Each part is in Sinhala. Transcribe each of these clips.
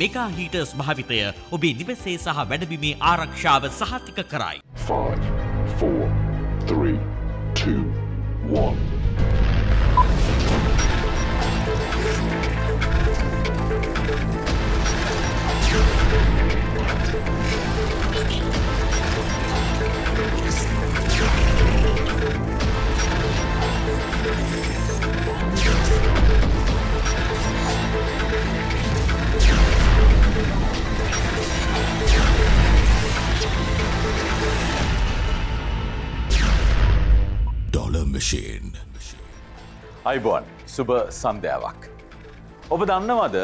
මෙකා හීටර්ස් භාවිතය ඔබේ නිවසේ සහ වැඩබිමේ ආරක්ෂාව සහතික කරයි. Five, four, three, two, one. Dollar Machine. අයිබෝන් සුභ සන්ධ්‍යාවක්. ඔබ දන්නවද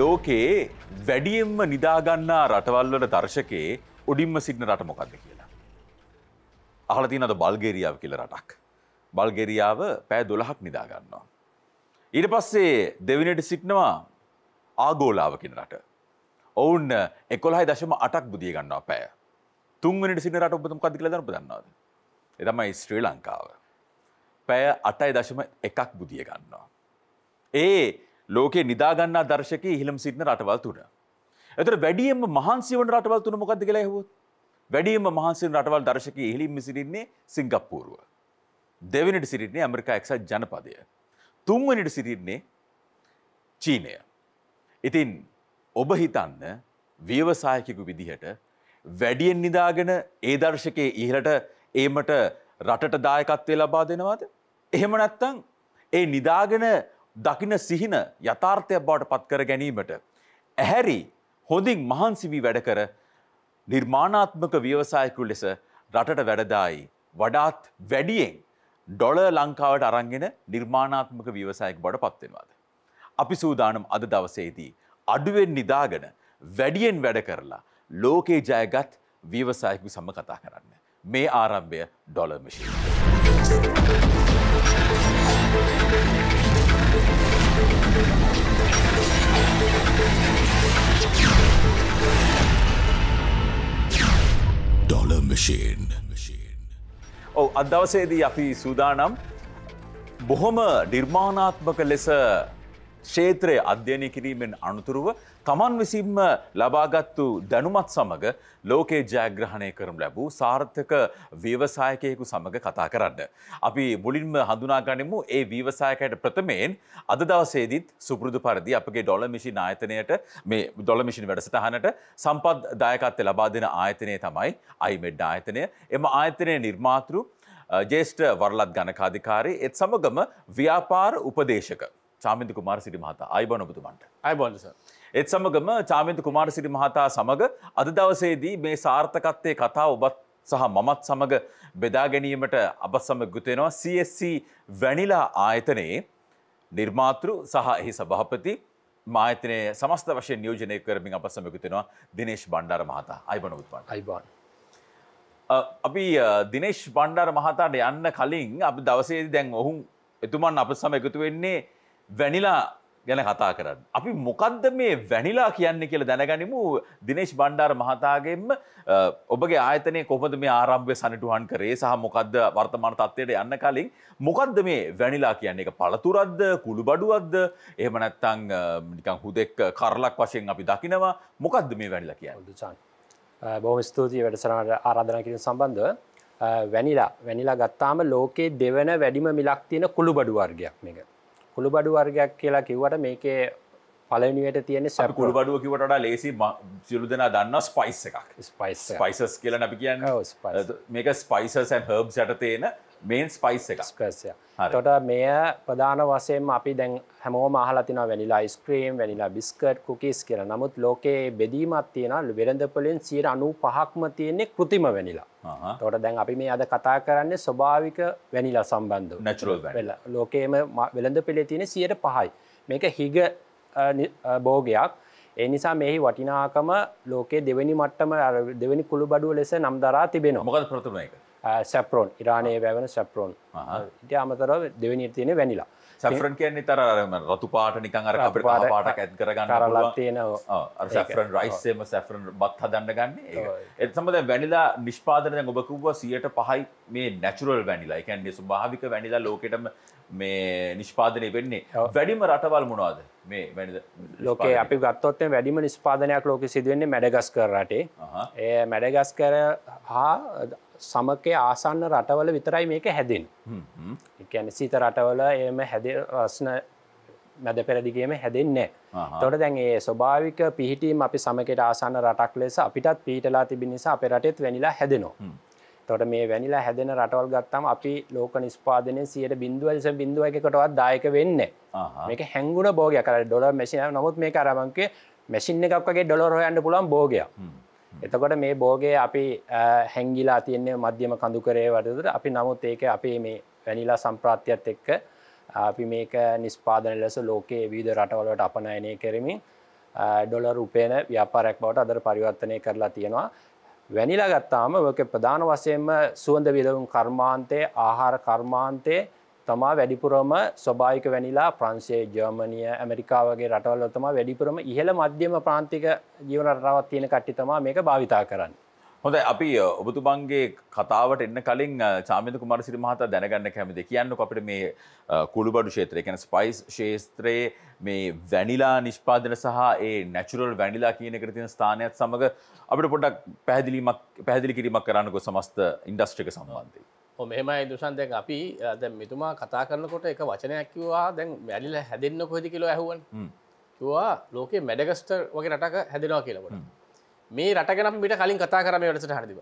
ලෝකයේ වැඩියෙන්ම නිදාගන්නා රටවල්වල දර්ශකයේ උඩින්ම සිටින රට මොකක්ද කියලා. අහල තියනද බල්ගේරියාව කියල රටක්. බල්ගෙරියාව පෑ දොළහක් නිදාගන්නවා. ඊට පස්සේ දෙවිනට සිටිනවා ආගෝලාව කියන රට. ඔවුන් එකොල්හයි දශම අටක් බුදිය ගන්නවා පෑ. තුන්වනට සිට රට ඔබතුම් කදිකල දරප දන්නවාද. එතමයි ශ්‍රී ලංකාව. පැය අටයි දශම එකක් බුදිය ගන්නවා. ඒ ලෝකේ නිදාගන්නා දර්ශක ඉහළම් සිටින රටවල් තුන. එතර වැඩියම මහන්සිවන රටවල් තුන මොකක්ද කියලා ඇහුවොත් වැඩියම මහන්සින් රටවල් දර්ශක ඉහළින්ම සිටින්නේ සිංගප්පූරුව. දෙවනිට සිටින්නේ ඇමරිකා එක්සත් ජනපදය. තුන්වනිට සිටින්නේ චීනය. ඉතින් ඔබ හිතන්න ව්‍යවසායකකු විදිහට වැඩියෙන් නිදාගෙන ඒ දර්ශකයේ ඉහලට ඒමට රටට දායකත්වය ලබා දෙනවාද. එහෙම නැත්තං ඒ නිදාගෙන දකින සිහින යථාර්ථයක් බවට පත්කර ගැනීමට. ඇහැරි හොඳින් මහන්සිවී වැඩ කර නිර්මාණාත්මක ව්‍යවසායකු ලෙස රටට වැඩදායි වඩාත් වැඩියෙන් ඩොල ලංකාවට අරංගෙන නිර්මාණාත්මක ව්‍යවසායක බඩ පත්වෙනවාද. අපි සූදානම් අද දවසේදී අඩුවෙන් නිදාගෙන වැඩියෙන් වැඩ කරලා ලෝකේ ජයගත් ව්‍යවසායකු සම කතා කරන්න. මේ ආරම්භය ඩොල මිෂි. Dollar Machine. ඔව අදවසේදී අපි සූදානම් බොහොම නිර්මාණාත්මක ලෙස ක්ෂේත්‍රය අධ්‍යයනය කිරීමෙන් අනතුරුව තමන් විසින්ම ලබාගත්තු දැනුමත් සමඟ ලෝකේ ජයග්‍රහණය කරම් ලැබූ සාර්ථක ව්‍යවසායකයෙකු සමඟ කතා කරන්න. අපි මුලින්ම හඳුනාගනිමු ඒ වීවසායකයට ප්‍රථමයෙන් අද දවසේදීත් සුපුරුදු පරිදි අපගේ ඩොල මිෂි ආයතනයට මේ ඩොල මිෂින් වැඩසටහනට සම්පත් දායකත්වය ලබා දෙන ආයතනය තමයි අයිමෙඩ් ආයතනය එම ආයතනය නිර්මාතෘ ජේෂ්ඨ වරලත් ගණකාධිකාරී එත් සමගම ව්‍යාපාර උපදේශක. චාමින්ද කුමාර සිරි මහතා අයිබන ඔබතුමන්ට. අයිබොන්ස. එත් සමගම චාමින්ත කුමාර සිරි මහතා සමඟ අද දවසේදී මේ සාර්ථකත්වය කතා ඔබත් සහ මමත් සමඟ බෙදා ගැනීමට අප සම ගුතයෙනවා CSC වැනිලා ආයතනයේ නිර්මාතෘ සහ එහි සභහපති මායතනය සමස්ත වශය නියෝජනය කරමින් අප සමගුතෙනවා දිනේශ් බණ්ඩාර මහතා අයිබන උත්පන්. අයිබාන්. අපි දිනේශ් බණ්ඩාර මහතාට යන්න කලින් අප දවසේද දැන් ඔහුන් එතුමන් අප සම එකතු වෙන්නේ වැනිලා ගැන කතා කරන්න. අපි මොකක්ද මේ වැනිලා කියන්න කියල දැනගනිමු දිනේශ් බණ්ඩාර මහතාගෙන්ම ඔබගේ ආයතනය කොහොද මේ ආරම්භය සනිටුවන් කරේ සහ මොකක්ද වර්තමාන තත්වයට යන්න කලින් මොකක්ද මේ වැනිලා කියන්නේ එක පළතුරද්ද කුළු බඩුවද්ද එහෙම නැත්තං නිකං හුදෙක් කරලක් වශයෙන් අපි දකිනවා මොකක්ද මේ වැනිලා කියන්න. දුචාන්. බොහම ස්තුතියි වැඩසනට ආරාධන කිරීම සම්බන්ධව වැනිලා වැනිලා ගත්තාම ලෝකයේ දෙවන වැඩිම මිලක් තියෙන කුළු බඩු වර්ගයක් මේක. කුළු බඩු වර්ගයක් කියලා කිව්වට මේකේ පලනිවට තියෙන සැ කුළු බඩුව කිවට ලේසි සියලු දෙනා දන්න ස්පයිස් එකක් ස්පයිස් ස්පයිසස් කියල අපි කියන්න. මේක ස්පයිසන් හර්බ් සට තියෙන මේන් ස්පයිස් එක. ස්පස්ය හරි. තොට මෙය ප්‍රධාන වසයෙන් අපි දැන් හැමෝම අහලතින vanilla ice cream vanilla biscuit cookies කියල. නමුත් ලෝකයේ බෙදීමත් තියෙන වෙළඳපොලෙන් සියට අනු පහක්ම තියෙන්නේ කෘතිම වැනිලා. තොට දැන් අපි මේ අද කතා කරන්නේ ස්වභාවික වැනිලා සම්බන්ධ Natural vanilla. වෙලා ලෝකේම ම- වෙළඳ පෙළේ තියෙන සියට පහයි. මේක හිග බෝගයක් ඒ නිසා මෙහි වටිනාකම ලෝකේ දෙවැනි මට්ටම දෙවැනි කුළු බඩුව ලෙස නම් දරා තිබෙනවා. මොකද ප්‍රථම එක සැප්‍රෝන් ඉරානයේ වැවන සැප්‍රෝන්. ඉට අමතරව දෙවැනි තියෙන වැනිලා සැෆරන් කියන්නේ තර රතු පාට නිකන් අර අපිට පාට- පාටක් ඇත් කරගන්න පුළුවන්. තියෙන අර. සැෆරන් රයිස්සේම සැෆරන් බත් හදන්න ගන්න. ඒත් සමග දැන් වැනිලා නිෂ්පාදනය දැන් ඔබ කිව්වා 105යි මේ නැචරල් වැනිලා. ඒ කියන්නේ ස්වභාවික වැනිලා ලෝකෙටම මේ නිෂ්පාදනය වෙන්නේ. වැඩිම රටවල් මොනවද? මේ ලෝකේ අපි ගත්තොත්තේ වැඩිම නිස්පාදනයක් ලෝක සිදුවෙන්නේ මැඩගස් කර රටේ ඒ මැඩගස් කර හා සමකය ආසන්න රටවල විතරයි මේක හැදෙන් එකන සීත රටවල එම හැද රස්න මැද පෙරදිගේම හැදෙන්නේ තොට දැන් ඒ ස්වභාවික පිහිටීම අපි සමකට ආසන්න රටක් ලෙස අපිටත් පීටලා තිබි නිසා අප රටෙත් වැනිලා හැදෙනවා තොට මේ වැනිලා හැදෙන රටවල් ගත්තම අපි ලෝක නිස්පාදනය සියට බින්දුවලස බින්දුව එකකටවත් දායක වෙන්න මේක හැංගුණ බෝගය කර ඩොල මැසින නමුත් මේ අරමන්ගේ මැසින් එකක්ගේ ඩොලොර හොයන්න පුලන් බෝගය එතකොට මේ බෝගේ අපි හැංගිලා තියන්නේ මධ්‍යම කඳුකරේ වටතුර අපි නමුත් ඒක අපේ මේ වැනිලා සම්ප්‍රාත්තියත් එක්ක අපි මේක නිස්පාදන ලෙස ලෝකයේ විධ රටවලට අපනයනය කරමින් ඩොලර් උපේන ව්‍යාපාරයක් බවට අදර පරිවර්තනය කරලා තියෙනවා වැනිලා ගත්තාම ඔක ප්‍රධාන වශයෙන්ම සුවඳ විලවුන් කර්මාන්තය ආහාර කර්මාන්තය තමා වැඩිපුරම ස්වභායික වැනිලා ප්‍රංශයේ ජර්මනිය ඇමරිකාවගේ රටවල් තමා වැඩිපුරම ඉහළ මධ්‍යම ප්‍රාන්තික ජීවන රටාවත් තියෙන කට්ටි තමා මේක භාවිතා කරන්න. හොඳ අපි ඔබතුබන්ගේ කතාවට එන්න කලින් චාමිත කුමර සිරි මහතා දැනගන්න කැමති කියන්න අපිට මේ කුළුබඩු ශේත්‍රය කැන ස්පයිස් ශේත්‍රයේ මේ වැනිලා නිෂ්පාදන සහ ඒ නැචුරල් වැනිලා කියන එකට තියෙන ස්ථානයත් සමඟ අපිට පොඩක් පැහැදිලිමක් පැහැදිලි කිරීමක් කරන්නකො සමස්ත ඉන්ඩස්ට්‍රික සම්බන්ධය. මෙහෙමයි දුසන් දැන් අපි දැන් මෙතුමා කතා කරනකොට එක වචනයක් කිව්වා දැන් වැලිල හැදෙන්න කොහෙද? කිලෝ ඇහුවන්. කිව්වා ලෝකේ මැඩගස්ට වගේ රටක හැදෙනවා කියලකොට මේ රටගෙන මිට කලින් කතා කරම වැඩසට හරිදිව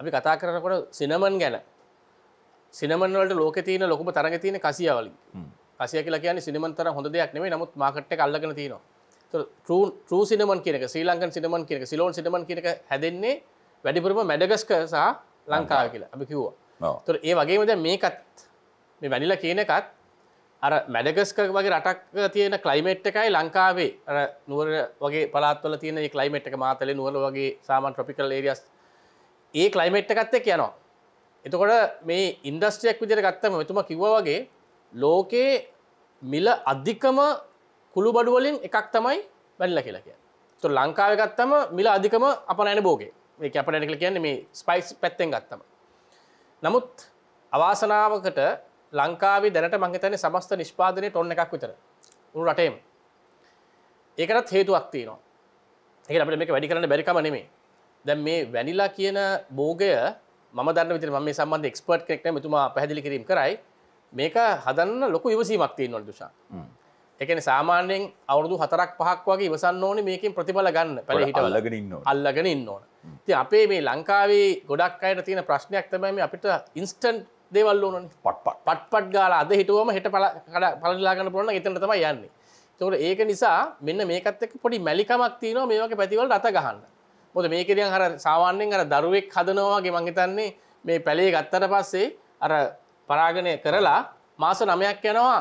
අපි කතා කරනකොට සිනමන් ගැන සිනමන්වලට ලෝක තියන ලොකුම තරග තියෙන කසියාවලින් කසිය කියලා කියන සිනමන්තර හොඳ දෙයක් නෙමේ නමුත් මාකට්ට අල්ලගෙන තියෙනවා. ට්‍රූ සිනමන් කියනක ශ්‍රී ලංකන් සිනමන් කියනක සිලෝන් සිනමන් කියනක හැදෙන්නේ වැඩිපුරම මැඩගස්ක සහ ලංකාව කියලා අපි කිව්වා. තොර ඒ වගේමද මේකත් මේ වැනිල කියන එකත් අර මැඩගස්ක වගේ රටක් තියෙන කලයිමේට් එකයි ලංකාවේ. අර නුවර වගේ පලාත්වල තියෙන කලයිමේට් එක මාතල නුවර වගේ සාමන් ට්‍රොපිකල් ඒරියස් ඒ කලයිමේට් එකත් එක් යනවා. එතකොට මේ ඉන්ඩස්ට්‍රියක් විදිර ගත්තම මෙතුම කිව්ව වගේ ලෝකයේ මිල අධිකම කුළු බඩුවලින් එකක් තමයි වැල්ල කියලා කිය තු ලංකාව ගත්තම මිල අධිකම අප නෑන බෝගේ මේ අපනට කල කියන්නේ මේ ස්පයිස් පැත්තෙන් ගත්තම. නමුත් අවාසනාවකට ලංකාවේ දැනට මංහිතන සමස්ත නිෂ්පාදනය ටොන්න එකක් විතර. උු රටේම. ඒකටත් හේතුවක් තියනවා. ඒ අපට මේක වැඩි කරන්න බැරිකම නෙමේ දැන් මේ වැනිලා කියන බෝගය ම දන්න විතර ම සම්බන්ධ එක්ස්පර්ට් කෙක්න මෙතුමා පැදිලි කිරීම කරයි. මේක හදන්න ලොකු ඉවසීමක් තිය නොල් දුෂා එකන සාමාන්‍යයෙන් අවුදු හතරක් පහක් වගේ ඉවසන්න ඕන මේකින් ප්‍රතිබල ගන්න පැළ හිට අල්ලගෙන ඉන්න අල්ලගෙන ඉන්න ඕන. ති අපේ මේ ලංකාවේ ගොඩක් අයට තියෙන ප්‍රශ්නයක් තමයි අපිට ඉන්ස්ටන්් දේවල් ඕන පට්පත්. පට්පට් ගාල අද හිටුවම හිට පල පලලාගන්න පුලන එතන තම යන්නේ. තකට ඒක නිසා මෙන්න මේකත් එක් පොඩි මැලිකමක් තියනවා මේක පැතිවල් අත ගහන්න. මොද මේකරියන් හර සාමාන්‍යෙන් අර දරුවෙක් හදනවාගේ මංහිතන්නේ මේ පැළේ ගත්තට පස්සේ අර පරාගණය කරලා මාස නමයක් යනවා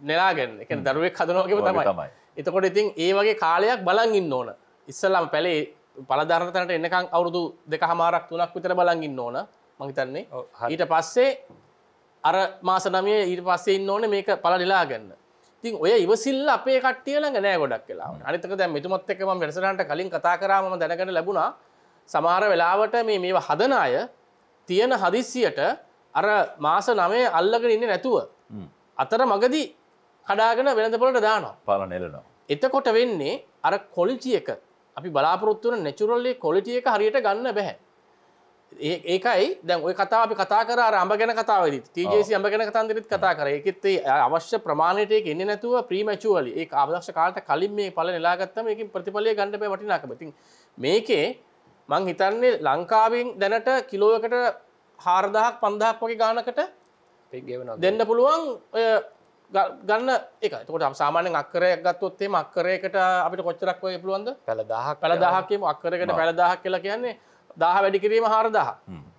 නෙලාගෙන. එක දරුවෙක් හදනවාගේ තමයි. එතකොට ඉතින් ඒ වගේ කාලයක් බලන් ඉන්න ඕන. ඉස්සල්ලම් පැළේ පලධරතනට එන්නකං අවුරුදු දෙක හමාරක් තුනක් විතර බලගින්න ඕන මහිතන්නේ ඊට පස්සේ අර මාස නමය ඊට පස්සේ ඕන මේක පල නිලා ගන්න තින් ඔය ඉවසිල්ල අපේ කට්ටියලඟ නෑ ගොඩක් කියලා අනිතක දැ මෙතුමත් එක්ම වෙනසරන්ට කලින් කතා කරාම දැනගෙන ලැබුණා. සමහර වෙලාවට මේ මේවා හදන අය තියෙන හදිස්සියට අර මාස නමේ අල්ලගෙන ඉන්න නැතුව අතර මගදී කඩාගෙන වෙනදපොලට දානවා. පල නෙලනවා. එතකොට වෙන්නේ අර කොලිචිය එක අපි බලාපොරොත්තුවන නැචුරල්ලේ කොලිටිය එක හරියට ගන්න බැහැ ඒකයි. දැන් ඔය කතා අපි කතා කර අම්බ ගැන කතාවද තජේසි අම්බ ගැන කතන්දරත් කතා කර. එකෙත්තේ අවශ්‍ය ප්‍රමාණයට එන්න නැතුව ප්‍රීමචුවලි ඒ අවදක්ෂ කාලට කලින් මේ පල නිලාගත්තම එක ප්‍රතිඵලය ගණඩ වටිනාකමති මේකේ මං හිතන්නේ ලංකාවෙන් දැනට කිලෝකට හාරදහක් පන්දහක් වගේ ගානකට දෙන්න පුළුවන් ගන්න එක තකොට සාමානෙන් අක්කරයක් ගත්තොත්තේ අක්කරයකට අපිට කොච්චරක් වය පුළුවන්ද? පැළදාහක් පැළදාහකම අක්කරකට පැළදාහක් කියලා කියන්නේ දහ වැඩි කිරීම හරදහ.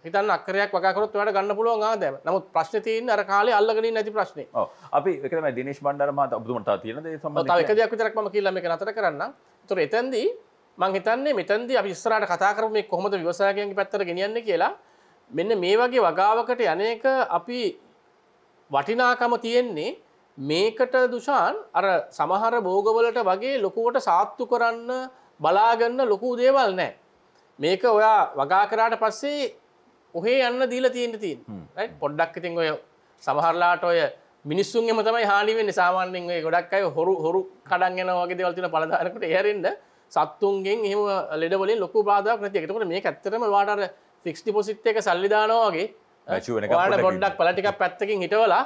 හිතන් අක්කරයක් වකරොත් වැඩ ගන්න පුළුවන් ආදම නමුත් ප්‍රශ්න තියන් අර කාලේ අල්ලගෙන නැති ප්‍රශ්නය අපි එකම දිනේශ් බණ්ඩර මත ඔබතුමට තියෙන එක දෙයක් විතරක්ම කියලම එක නතර කරන්න තුර එතැන්දී මං හිතන්නේ මෙතන්දි අපි ඉස්සරට කතා කරම මේ කොහොමද විවසායකයන්ගේ පැත්තර ගෙනියන්න කියලා මෙන්න මේ වගේ වගාවකට යනක අපි වටිනාකම තියෙන්නේ මේකට දුෂාන් අර සමහර බෝගවලට වගේ ලොකුවට සාත්තු කරන්න බලාගන්න ලොකු දේවල් නෑ මේක ඔයා වගා කරාට පස්සේ ඔහේ යන්න දීල තියෙන. තින් පොඩ්ඩක් ඉතින් ඔය සමහරලාට ඔය මිනිස්සුන්ගේම තමයි හානිවෙන්න සාමාන්‍යෙන් ගොඩක් අය හොරු හොරු කඩන්ගෙන වගේ දෙවල්තින පලදාරකට ඒරෙන්ට සත්තුන්ගෙන් එහම ලෙඩවලින් ලොකු බාධක් නැති එකතකට මේ ඇත්තරම වාට ෆික්ස්ටි පොසිට් එක සල්ලිදානවාගේ වාට පොඩ්ඩක් පොඩ්ඩක් පලටික පැත්තකින් හිටවලා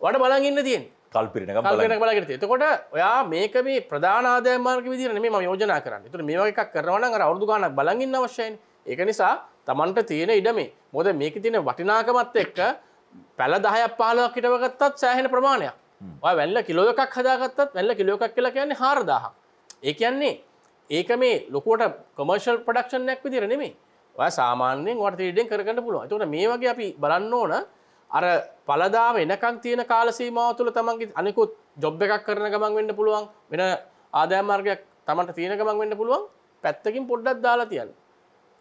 වට බලගන්න තියෙන් කල්පිරෙනකම් කල්පන. බලගට එතකොට ඔයා මේක මේ ප්‍රධානාදයමාර්ග විදිර මේ යෝජනා කරන්න. තුර මේ එකක් කරවන අර අවුදු ගානක් බලගන්න අවශ්‍යයෙන්. ඒක නිසා තමන්ට තියෙන ඉඩමේ. මොද මේක තියෙන වටිනාකමත් එක්ක පැල දහයක් පාලක් හිටවගත්තත් සෑහෙන ප්‍රමාණයක්. ඔය වැල්ල කිලෝ එකක් හදාගත්තත් වැල්ල කිලෝ එකක් කියලා කියන්නේ හාරදාහ ඒ කියන්නේ ඒක මේ ලොකුවට කොමර්ශල් ප්‍රඩක්ෂණයක් විදිර නෙමේ ඔය සාමාන්‍යයෙන් වට ඉඩෙන් කරගන්න පුළුවන්. එතකොට මේ වගේ අපි බලන්න ඕන අර පලදාව එනකං තියෙන කාලසීමාව තුළ තමන්ගේ අනිකුත් ජොබ් එකක් කරන ගමන් වෙන්න පුළුවන් වෙන ආදෑමාර්ගයක් තමන්ට තියෙන ගමන් වෙන්න පුළුවන් පැත්තකින් පොඩ්ඩක් දාලා තියන්න.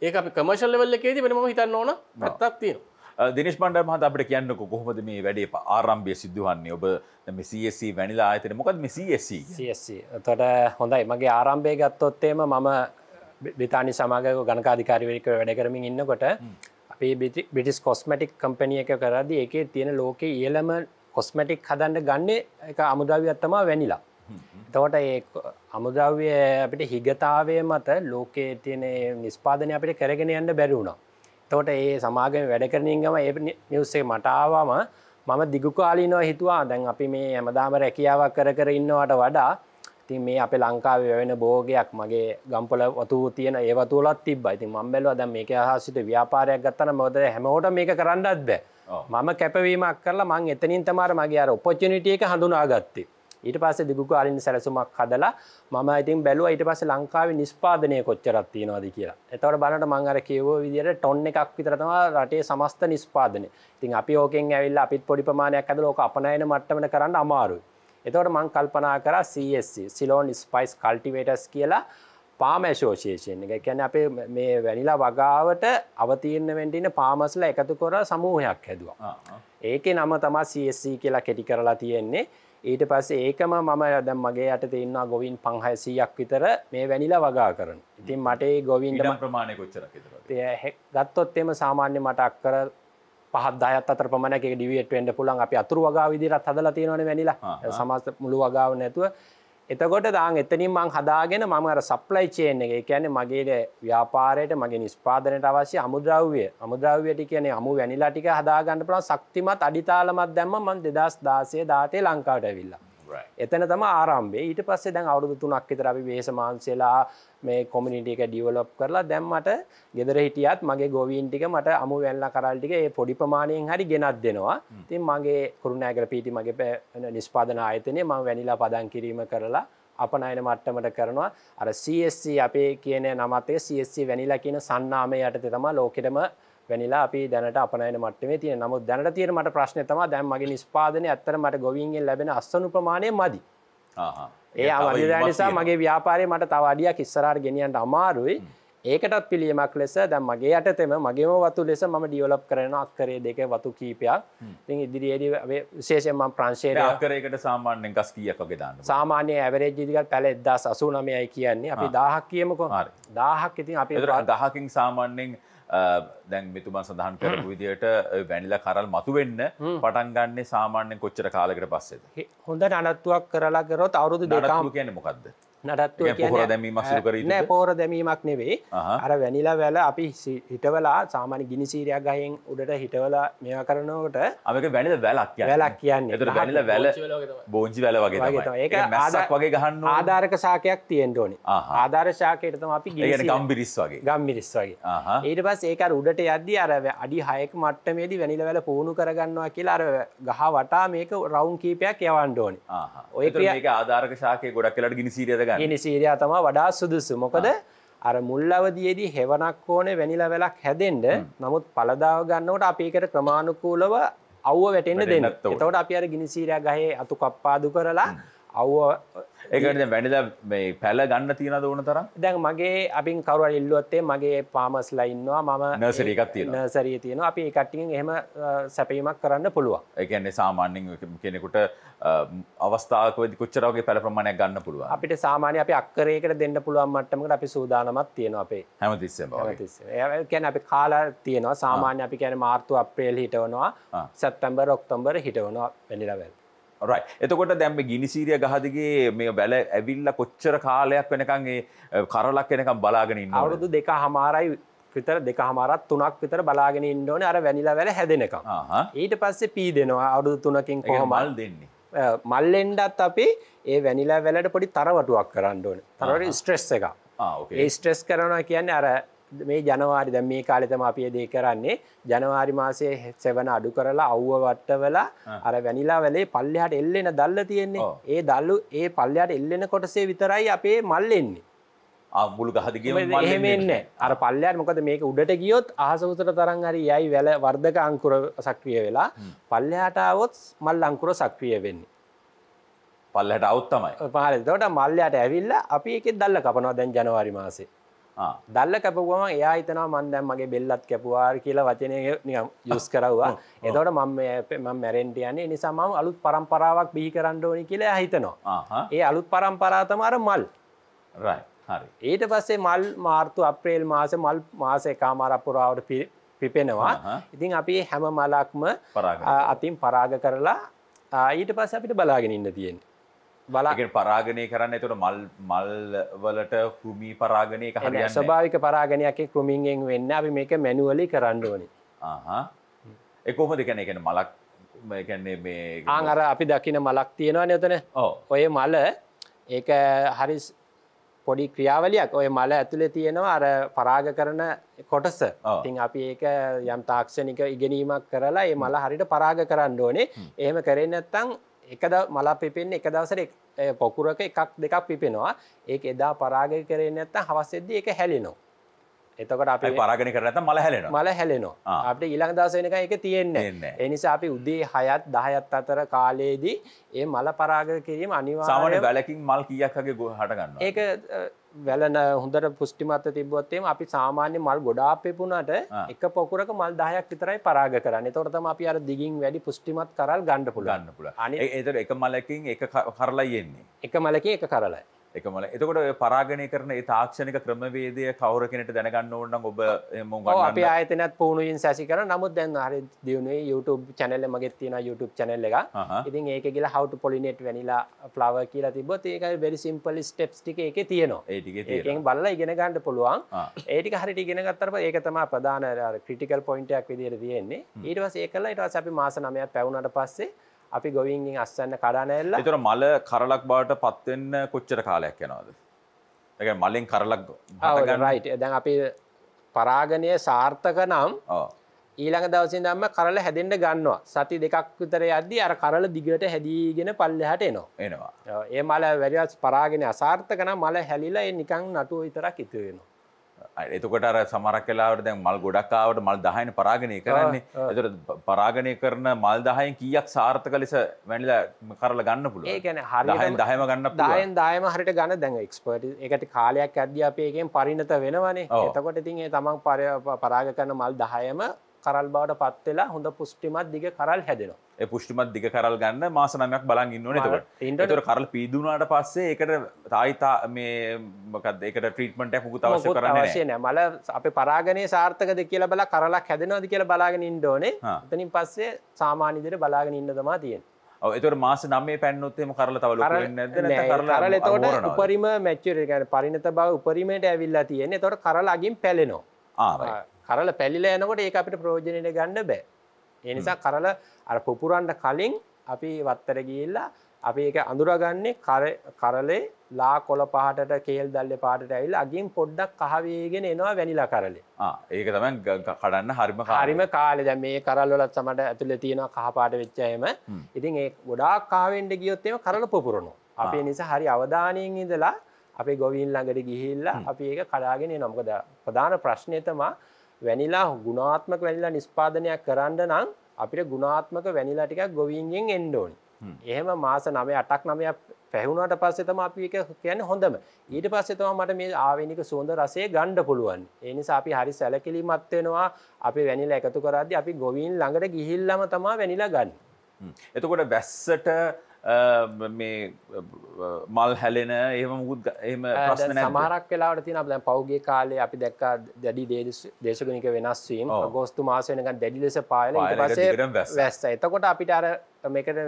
ඒක අපි කමර්ශල් ලෙවල් එකේදී වෙනම හිතන්න ඕන? පැත්තක් තියෙනවා. දිනිශ් බණ්ඩ මහත අපට කියන්නක කොහොමද මේ වැඩේ ප- ආරම්භය සිද්ධවන්නේ ඔබ මේ CSC වැනිලා ආයතන මොකද මේ CSC CSC. තොට හොඳයි. මගේ ආරම්භය ගත්තොත්තේම මම බ්‍රතානි සමාගක ගණකාධිකාරිවරික වැඩ කරමින් ඉන්නකොට අපි බිටිස් කොස්මටික් කම්පනිය එක කරද ඒකේ තියෙන ලෝකෙ ඉයලම කොස්මටික් හදන්න ගන්න එක අමුද්‍රව්‍යත්තමා වැනිලා. තවට ඒ අමුද්‍රව්‍ය අපිට හිගතාවය මත ලෝකයේ තියෙන නිස්පාදනය අපිට කරගෙන යන්න බැරිවුණා. තවට ඒ සමාගම වැඩ කරනින්ගම ඒ නිවස්සේ මටාවාම මම දිගුකාලීනව හිතුවා දැන් අපි මේ හැමදාම රැකියාවක් කර කර ඉන්නවට වඩා ඉතින් මේ අපේ ලංකාවේ වෙන බෝගයක් මගේ ගම්පල වතු තියෙන ඒ වතුලත් තිබ්බ ඉතින් මම බැලුවා දැන් මේක අහසිට ව්‍යාපාරයක් ගත්තම මොකද හැමෝට මේක කරන්නත් බෑ. මම කැපවීමක් කරලා මං එතනින් තමයි මගේ අර ඔපොර්චුනිටි එක හඳුනාගත්තේ ඊට පස්සේ දිගුකාලින් සැලසුමක් හදලා මම ඉතින් බැලුවා ඊට පස්සේ ලංකාවේ නිෂ්පාදනය කොච්චරක් තියෙනවද කියලා. එතකොට බලනකොට මම අර කියවෝ විදිහට ටොන් එකක් විතර තමයි රටේ සමස්ත නිෂ්පාදනය. ඉතින් අපි ඕකෙන් ඇවිල්ලා අපිත් පොඩි ප්‍රමාණයක් ඇදලා ඕක අපනයන මට්ටමට කරන්න අමාරුයි. එතකොට මං කල්පනා කරා CSC සිලෝන් ස්පයිස් කල්ටිවේටර්ස් කියලා පාම ඇශෝෂේෂන් එක කියන්නේ අපේ මේ වැනිලා වගාවට අවතීර්ණ වෙන්න ඉන්න පාමස්ලා එකතු කර සමූහයක් හැදුවා. ඒකේ නම තමා CSC කියලා කෙටි කරලා තියෙන්නේ. ඊට පස්සේ ඒකම මම දැන් මගේ යටතේ ඉන්නවා ගොවින් 500ක් විතර මේ වැනිලා වගා කරන. ඉතින් මට ගොවින්ට ප්‍රමාණය හෙ- ගත්තොත් එම සාමාන්‍ය මට අක්කර පහත් දහයත් අතර පමණක ඩිවියට් වෙන්න පුළුවන්. අපි අතුරු වගාව විදිහට හදලා තියෙනවනේ වැනිලා. සමස්ත මුළු වගාව නැතුව. එතකොට දාන් එතනින් මං හදාගෙන මම අර සප්ලයි චේන් එක කියන්නේ මගේ ව්‍යාපාරයට මගේ නිෂ්පාදනයට අවශ්‍ය අමුද්‍රව්‍ය. අමුද්‍රව්‍යයට කියන්නේ අමු වැනිලා ටික හදාගන්න පුළුවන්. ශක්තිමත් අඩිතාලමක් දැම්ම මම 2016 18 ලංකාවට ඇවිල්ලා. එතන තම ආරම්භය. ඊට පස්සේ දැන් අවුරුදු තුනක් විතර අපි වේස මාංශලා මේ කොමියුනිටි එක ඩිවලොප් කරලා දැන් මට ගෙදර හිටියත් මගේ ගොවීන් ටික මට අමු වැල්ලා කරල් ටික ඒ පොඩි ප්‍රමාණයෙන් හරි ගෙනත් දෙනවා. ඉතින් මගේ කුරුණෑගල පීටි මගේ නිෂ්පාදන ආයතනයේ මම වැනිලා පදන් කිරීම කරලා අපනයන මට්ටමට කරනවා. අර CSC අපේ කියන නමත් CSC වැනිලා කියන සන්නාමය යටතේ තමයි ලෝකෙටම වැනිලා අපි දැනට අපනයන මට්ටමේ තියෙන නමුත් දැනට තියෙන මට ප්‍රශ්නේ තමයි දැන් මගේ නිෂ්පාදනය ඇත්තට මට ගොවීන්ගෙන් ලැබෙන අස්වනු ප්‍රමාණය මදි. ඒ ඉල්ලුමක් නිසා. මගේ ව්‍යාපාරය මට තව අඩියක් ඉස්සරහට ගෙනියන්න අමාරුයි. ඒකටත් පිළියමක් ලෙස දැන් මගේ යටතේම මගේම වතු ලෙස මම ඩිවලොප් කරන අක්කරේ දෙක වතු කීපයක්. ඉතින් ඉදිරියේදී මම ප්‍රංශයට මේ අක්කරයකට සාමාන්‍යයෙන් ගස් කීයක් වගේ දාන්න? සාමාන්‍ය ඇවරේජ් ඉදිරියට පැල 1089යි කියන්නේ. අපි 1000ක් කියමුකෝ. 1000ක් ඉතින් අපි දහකින් සාමාන්‍යයෙන් අ, දැන් මෙතුමන් සඳහන් කරපු විදියට වැනිලා කරල් මතුවෙන්න පටන් ගන්නේ සාමාන්‍යයෙන් කොච්චර කාලෙකට පස්සේද? හොඳ නඩත්තුවක් කරලා කරොත් අවුරුදු දෙකම කියන්නේ මොකද්ද? කියන්නේ පොහොර දැමීමක් සිදු කර යුතුද? නෑ පෝර දැමීමක් නෙවෙයි. අර වැනිලා වැල අපි හිටවලා සාමාන්‍ය ගිනි සීරයක් ගහෙන් උඩට හිටවලා මේවා කරනකොට අමක වැනිලා වැලක් කියන්නේ. වැලක් කියන්නේ. වැනිලා වැල බෝංචි වැල වගේ. ඒක ඒක මැස්සක් ආදා- වගේ ගහන්න ඕනේ. ආධාරක ශාකයක් තියෙන්න ඕනේ. ආධාර ශාකයට තමයි අපි සීරය- ගම්බිරිස් වගේ. ගම්මිරිස් වගේ. ඊට පස්සේ ඒක අර උඩට යද්දි අර අඩි 6ක මට්ටමේදී වැනිලා වැල පුහුණු කරගන්නවා කියලා අර ගහ වටා මේක රවුන්ඩ් කීපයක් යවන්න ඕනේ. ඔය ආධාරක ශාකයේ ගොඩක් වෙලාට ගිනි සීරියද ගන්න. ගිනි සීරයා තමයි වඩා සුදුසු. මොකද අර මුල් අවදියේදී හෙවණක් ඕනේ වැනිලා වැලක් හැදෙන්න. නමුත් පළදාව ගන්නකොට අපි ඒකට ක්‍රමානුකූලව අවුව වැටෙන්න දෙන්න. එතකොට අපි අර ගිනි සීරයා ගහේ අතු කප්පාදු කරලා අවුව ඒකට දැන් වැනිලා මේ පැල ගන්න තියනද ඕන තරම්? දැන් මගේ අපින් කවුරු හරි ඉල්ලුවොත් එහෙනම් මගේ පාමස්ලා ඉන්නවා මම Nursery එකක් තියෙනවා. නර්සරිය තියෙනවා අපි ඒ කට්ටියකින් එහෙම අ, සැපයීමක් කරන්න පුළුවන්. ඒ කියන්නේ සාමාන්‍යයෙන් කෙනෙකුට අවස්ථාවකදී කොච්චර වගේ පැල ප්‍රමාණයක් ගන්න පුළුවන්? අපිට සාමාන්‍ය අපි අක්කරයකට දෙන්න පුළුවන් මට්ටමකට අපි සූදානමක් තියෙනවා අපේ හැමතිස්සෙම. හැමතිස්සෙම. ඒ කියන්නේ අපි කාලා තියෙනවා සාමාන්‍ය අපි කියන්නේ මාර්තු අප්‍රේල් හිටවනවා. සැප්තැම්බර් ඔක්තෝබර් හිටවනවා වැනිලා වැල්. රයි එතකොට දැම්ම ගිනිසීරිය ගහදගේ මේ බැල ඇවිල්ල කොච්චර කාලයක් වෙනකන්ගේ කරලක් වෙනකම් බලාගෙන ඉන්න අවුරුදු දෙක හමාරයි විතර දෙක හමාරත් තුනක් විතර බලාගෙන ඉන්නඕන අර වැනිලා වැල හැදෙනකම්. ඊට පස්සේ පී දෙනවා අවුරුදු තුනකින් කොහොමල් මල් දෙන්නේ. මල්ලෙන්ඩත් අපි ඒ වැනිලා වැලට පොඩි තරවටුවක් කරන්න ඕන. තරට ස්ට්‍රෙස් එක ඒ ස්ට්‍රෙස් කරනවා කියන්නේ අර මේ ජනවාරි දැ මේ කාලෙතම අපිය දේ කරන්නේ. ජනවාරි මාසය සෙවන අඩු කරලා අව්ව වට්ටවලා අර වැනිලා වැලේ පල්ලයාට එල්ලෙන දල්ල තියෙන්නේ. ඒ දල්ලු ඒ පල්ලයාට එල්ලෙන කොටසේ විතරයි අපේ මල්ලෙන්නේ මුළු ගහදගේ එහෙමෙන්න අර පල්ලයාට මොකද මේක උඩට ගියොත් අහසවසට තරන් හරි යයි වැල වර්ධක අංකුර සක්‍රිය වෙලා පල්ලයාටාවොත් මල් අංකුර සක්‍රිය වෙන්නේ. පල්ලට අවුත් තමයි. පාලතට මල්ලයට ඇවිල්ල අපි එක දල්ල කපනවා දැන් ජනවාරි මාසේ දල්ල කැපුවම එයා හිතනවා මන් දැම් මගේ බෙල්ලත් කැපුවාර් කියලා වචනය යුස් කරවා එතවට මම ම මැරෙන්ට යන්නේ. නිසාම අලුත් පරම්පරාවක් බිහි කරන්න ඕනි කියලා හිතනවා. ඒ අලුත් පරම්පරාතමර මල්. ඊට පස්සේ මල් මාර්තු අප්‍රේල් මාස මල් මාස කාමාරපුරාවට පිපෙනවා. ඉතින් අපි හැම මලක්ම අතින් පරාග කරලා ඊට පස්ස අපිට බලාගෙන ඉන්න තියෙන්නේ බලාගෙන පරාගනය කරන්න. එතුට මල් මල් වලට කෘමී පරාගනය හරි ස්භාවික පරාගනයක් කෘමින්ගෙන් වෙන්න. අපි මේක මැනුවලි කරන්න ඕනි. එකොම දෙකන එකන මලක් එකන්නේ මේ ආං අර අපි දකින මලක් තියෙනවා නතන ඔය මල ඒක හරි පොඩි ක්‍රියාවලියක්. ඔය මල ඇතුළේ තියෙනවා අර පරාග කරන කොටස. තින් අපි ඒක යම් තාක්ෂණික ඉගෙනීමක් කරලා ඒ මල හරිට පරාග කරන්න ඕනේ. එහෙම කරෙන් නැත්තං එකද මලා පිපෙන්නේ එක දවසර පොකුරක එකක් දෙකක් පිපෙනවා. ඒක එදා පරාගය කරේ නැත්ත හවස්සෙද්දී එක හැලෙනවා. එතකට අප පරාගන කරනත මල හැලෙන මල හැලෙනවා. අපට ඊළඟ දවස වෙනක එක තියෙන්නේ එනිසා අපි උදේ හයත් දහයත් අතර කාලයේදී ඒ මල පරාග කිරීම අනිවාසාමන වැලකින් මල් කියක්ගේ ගො හටගන්න ඒක වැලන හොඳට පුෂ්ටිමත්ත තිබොත්තේම අපි සාමාන්‍ය මල් ගොඩා පෙපුුණට එක පොකුරක මල් දහයක් විතරයි පරාග කරන්න. තොරතම අපි අර දිගින් වැඩි පුෂ්ටිමත් කරල් ගණඩ පුලන්න පුල ඒතර එක මලකින් එක කරලා යෙන්නේ එක මලක එක කරලයි එකමල. එතකොට පරාගණය කරන තාක්ෂණක ක්‍රමවේදය කවර කෙනට දැනගන්න ඕන්න ඔබ අප ආයතනත් පුුණුවෙන් සැසි කර නමුත් දැන් හරි දියුණේ YouTube චැනල්ල මගෙත් තියෙන YouTube චැනල්ල එක ඉතින් ඒක කියලා හවට පොලිනෙට් වැනිලා ෆ්ලව කියලා තිබොත් ඒක වෙරි සිම්පල් ස්ටප්ස් ටික එක තියෙනවා. ඒකෙන් බල්ල ඉගෙන ගන්නඩ පුළුවන්. ඒටික හරිට ඉගෙන ගත්තරප ඒක තම ප්‍රධාන ක්‍රටිකල් පොයින්ටයක් විදිර තියෙන්නේ. ඊටවස් ඒකලා ඉටවස් අපි මාස නමයක් පැවුණට පස්සේ අපි ගොවින්ගෙන් අස්සන්න කඩානැල්ල එතුර මල කරලක් බාට පත්වෙන්න කොච්චර කාලයක් යනවාද? එක මලින් කරලක් රයිට් දැන් අපි පරාගණය සාර්ථක නම් ඊළඟ දවසින් දම්ම කරල හැදෙන්ට ගන්නවා. සති දෙකක් විතර අද්දි අර කරල දිගට හැදීගෙන පල්ලෙහට එනවා. එනවා. ඒ මල වැඩස් පරාගෙන අසාර්ථකන මල හැලිලා නිකං නටුව විතරක් ඉතුවෙනවා එතකොට අර සමරක් කලාවට දැන් මල් ගොඩක්කාවට මල් දහයන පරාගණය කරන්නේ. එතට පරාගණය කරන මල් දහයෙන් කියක් සාර්ථක ලෙස වැනිලා කරල ගන්න පුළුව ඒකන හරිහන් දහම ගන්න දායෙන් දායම හරිට ගන්න. දැන් එක්ස්පර්ට එකට කාලයක් අධ්‍යාපයකෙන් පරිණත වෙනවනේ. එතකොට ඉතින් ඒ තමන් පරාග කරන මල් දහයම කරල් බවට පත්වෙලා හොඳ පුෂ්ටිමත් දිග කරල් හැදෙනවා. පුෂ්ටිමත් දිග කරල් ගන්න මාසනමයක් බලන් ඉන්න නතකට ඉන්ටර කරල් පීදුනාට පස්සේ එකට තායිතා මේ මකද එකට ට්‍රීටමට මුකුත් අවශ්‍ය කරන්න නෑ මල අප පරාගනය සාර්ථකද කියලා බල කරලක් හැදෙනවද කියලා බලාගෙන ඉන්ඩෝනේ තනින් පස්සේ සාමානිදිර බලාගෙන ඉන්න තමා තියෙන් එතර මාස නම්ේ පැන්නොත්තේම කරල තවල කරල තොට උපරිම මැච්චර ගැන පරිණත බව උපරීමට ඇවිල්ලා තියෙන තොට කරලාගින් පැලෙනවා කරල පැලිල යනකොට ඒ අපිට ප්‍රෝජනයට ගන්න බෑ. එනිසා කරල අර පුපුරන්ට කලින් අපි වත්තර ගිල්ලා අපි ඒක අඳුරගන්නේ කරලේ ලා කොල පහට කේල් දල්ල පාට ඇවිල් අගින් පොඩ්ඩක් කහවේගෙන එනවා වැනිලා කරලේ. ඒක තම කඩන්න හරිම හරිම කාලෙ. දැ මේ කරල්ලොලත් සමට ඇතුළ තියෙනවා කහපාට වෙච්චයම ඉතින් ඒ ගොඩා කාවෙන්ට ගියොත්තේම කරල පුපුරනු අපේ නිසා හරි අවධානයෙන් ඉඳලා අපේ ගොවින් ළඟට ගිහිල්ලා අපි ඒක කඩාගෙන නොමකද ප්‍රධාන ප්‍රශ්නයතමා වැනිලා ගුණාත්මක වැනිලා නිස්පාදනයක් කරන්න නම් අපිට ගුණාත්මක වැනිලා ටිකක් ගොවීන්ගෙන් එන්ඩෝනි එහෙම මාස නමය අටක් නමයක් පැහුණට පස්සෙතම අපි එක කියන්න හොඳම. ඊට පස්සෙතම මට මේ ආවෙනික සුවඳ රසේ ගණ්ඩ පුළුවන්. එනිසා අපි හරි සැලකිලිමත් වෙනවා. අපි වැනිලා එකතු කරද්දි අපි ගොවීන් ළඟට ගිහිල්ලම තමා වැනිලා ගන්න. එතකොට වැස්සට මේ මල් හැලෙන එහෙම මුකුත් එහෙම ප්‍රශ්න? සමාරක් වෙලාට තින දැන් පෞගේ කාලේ අපි දැක්ක දැඩි දේශගනික වෙනස්වීම. ගෝස්තු මාසයනකන් දැඩි ලෙස දිගටම වැස්සා. එතකොට අපිට අර මේකට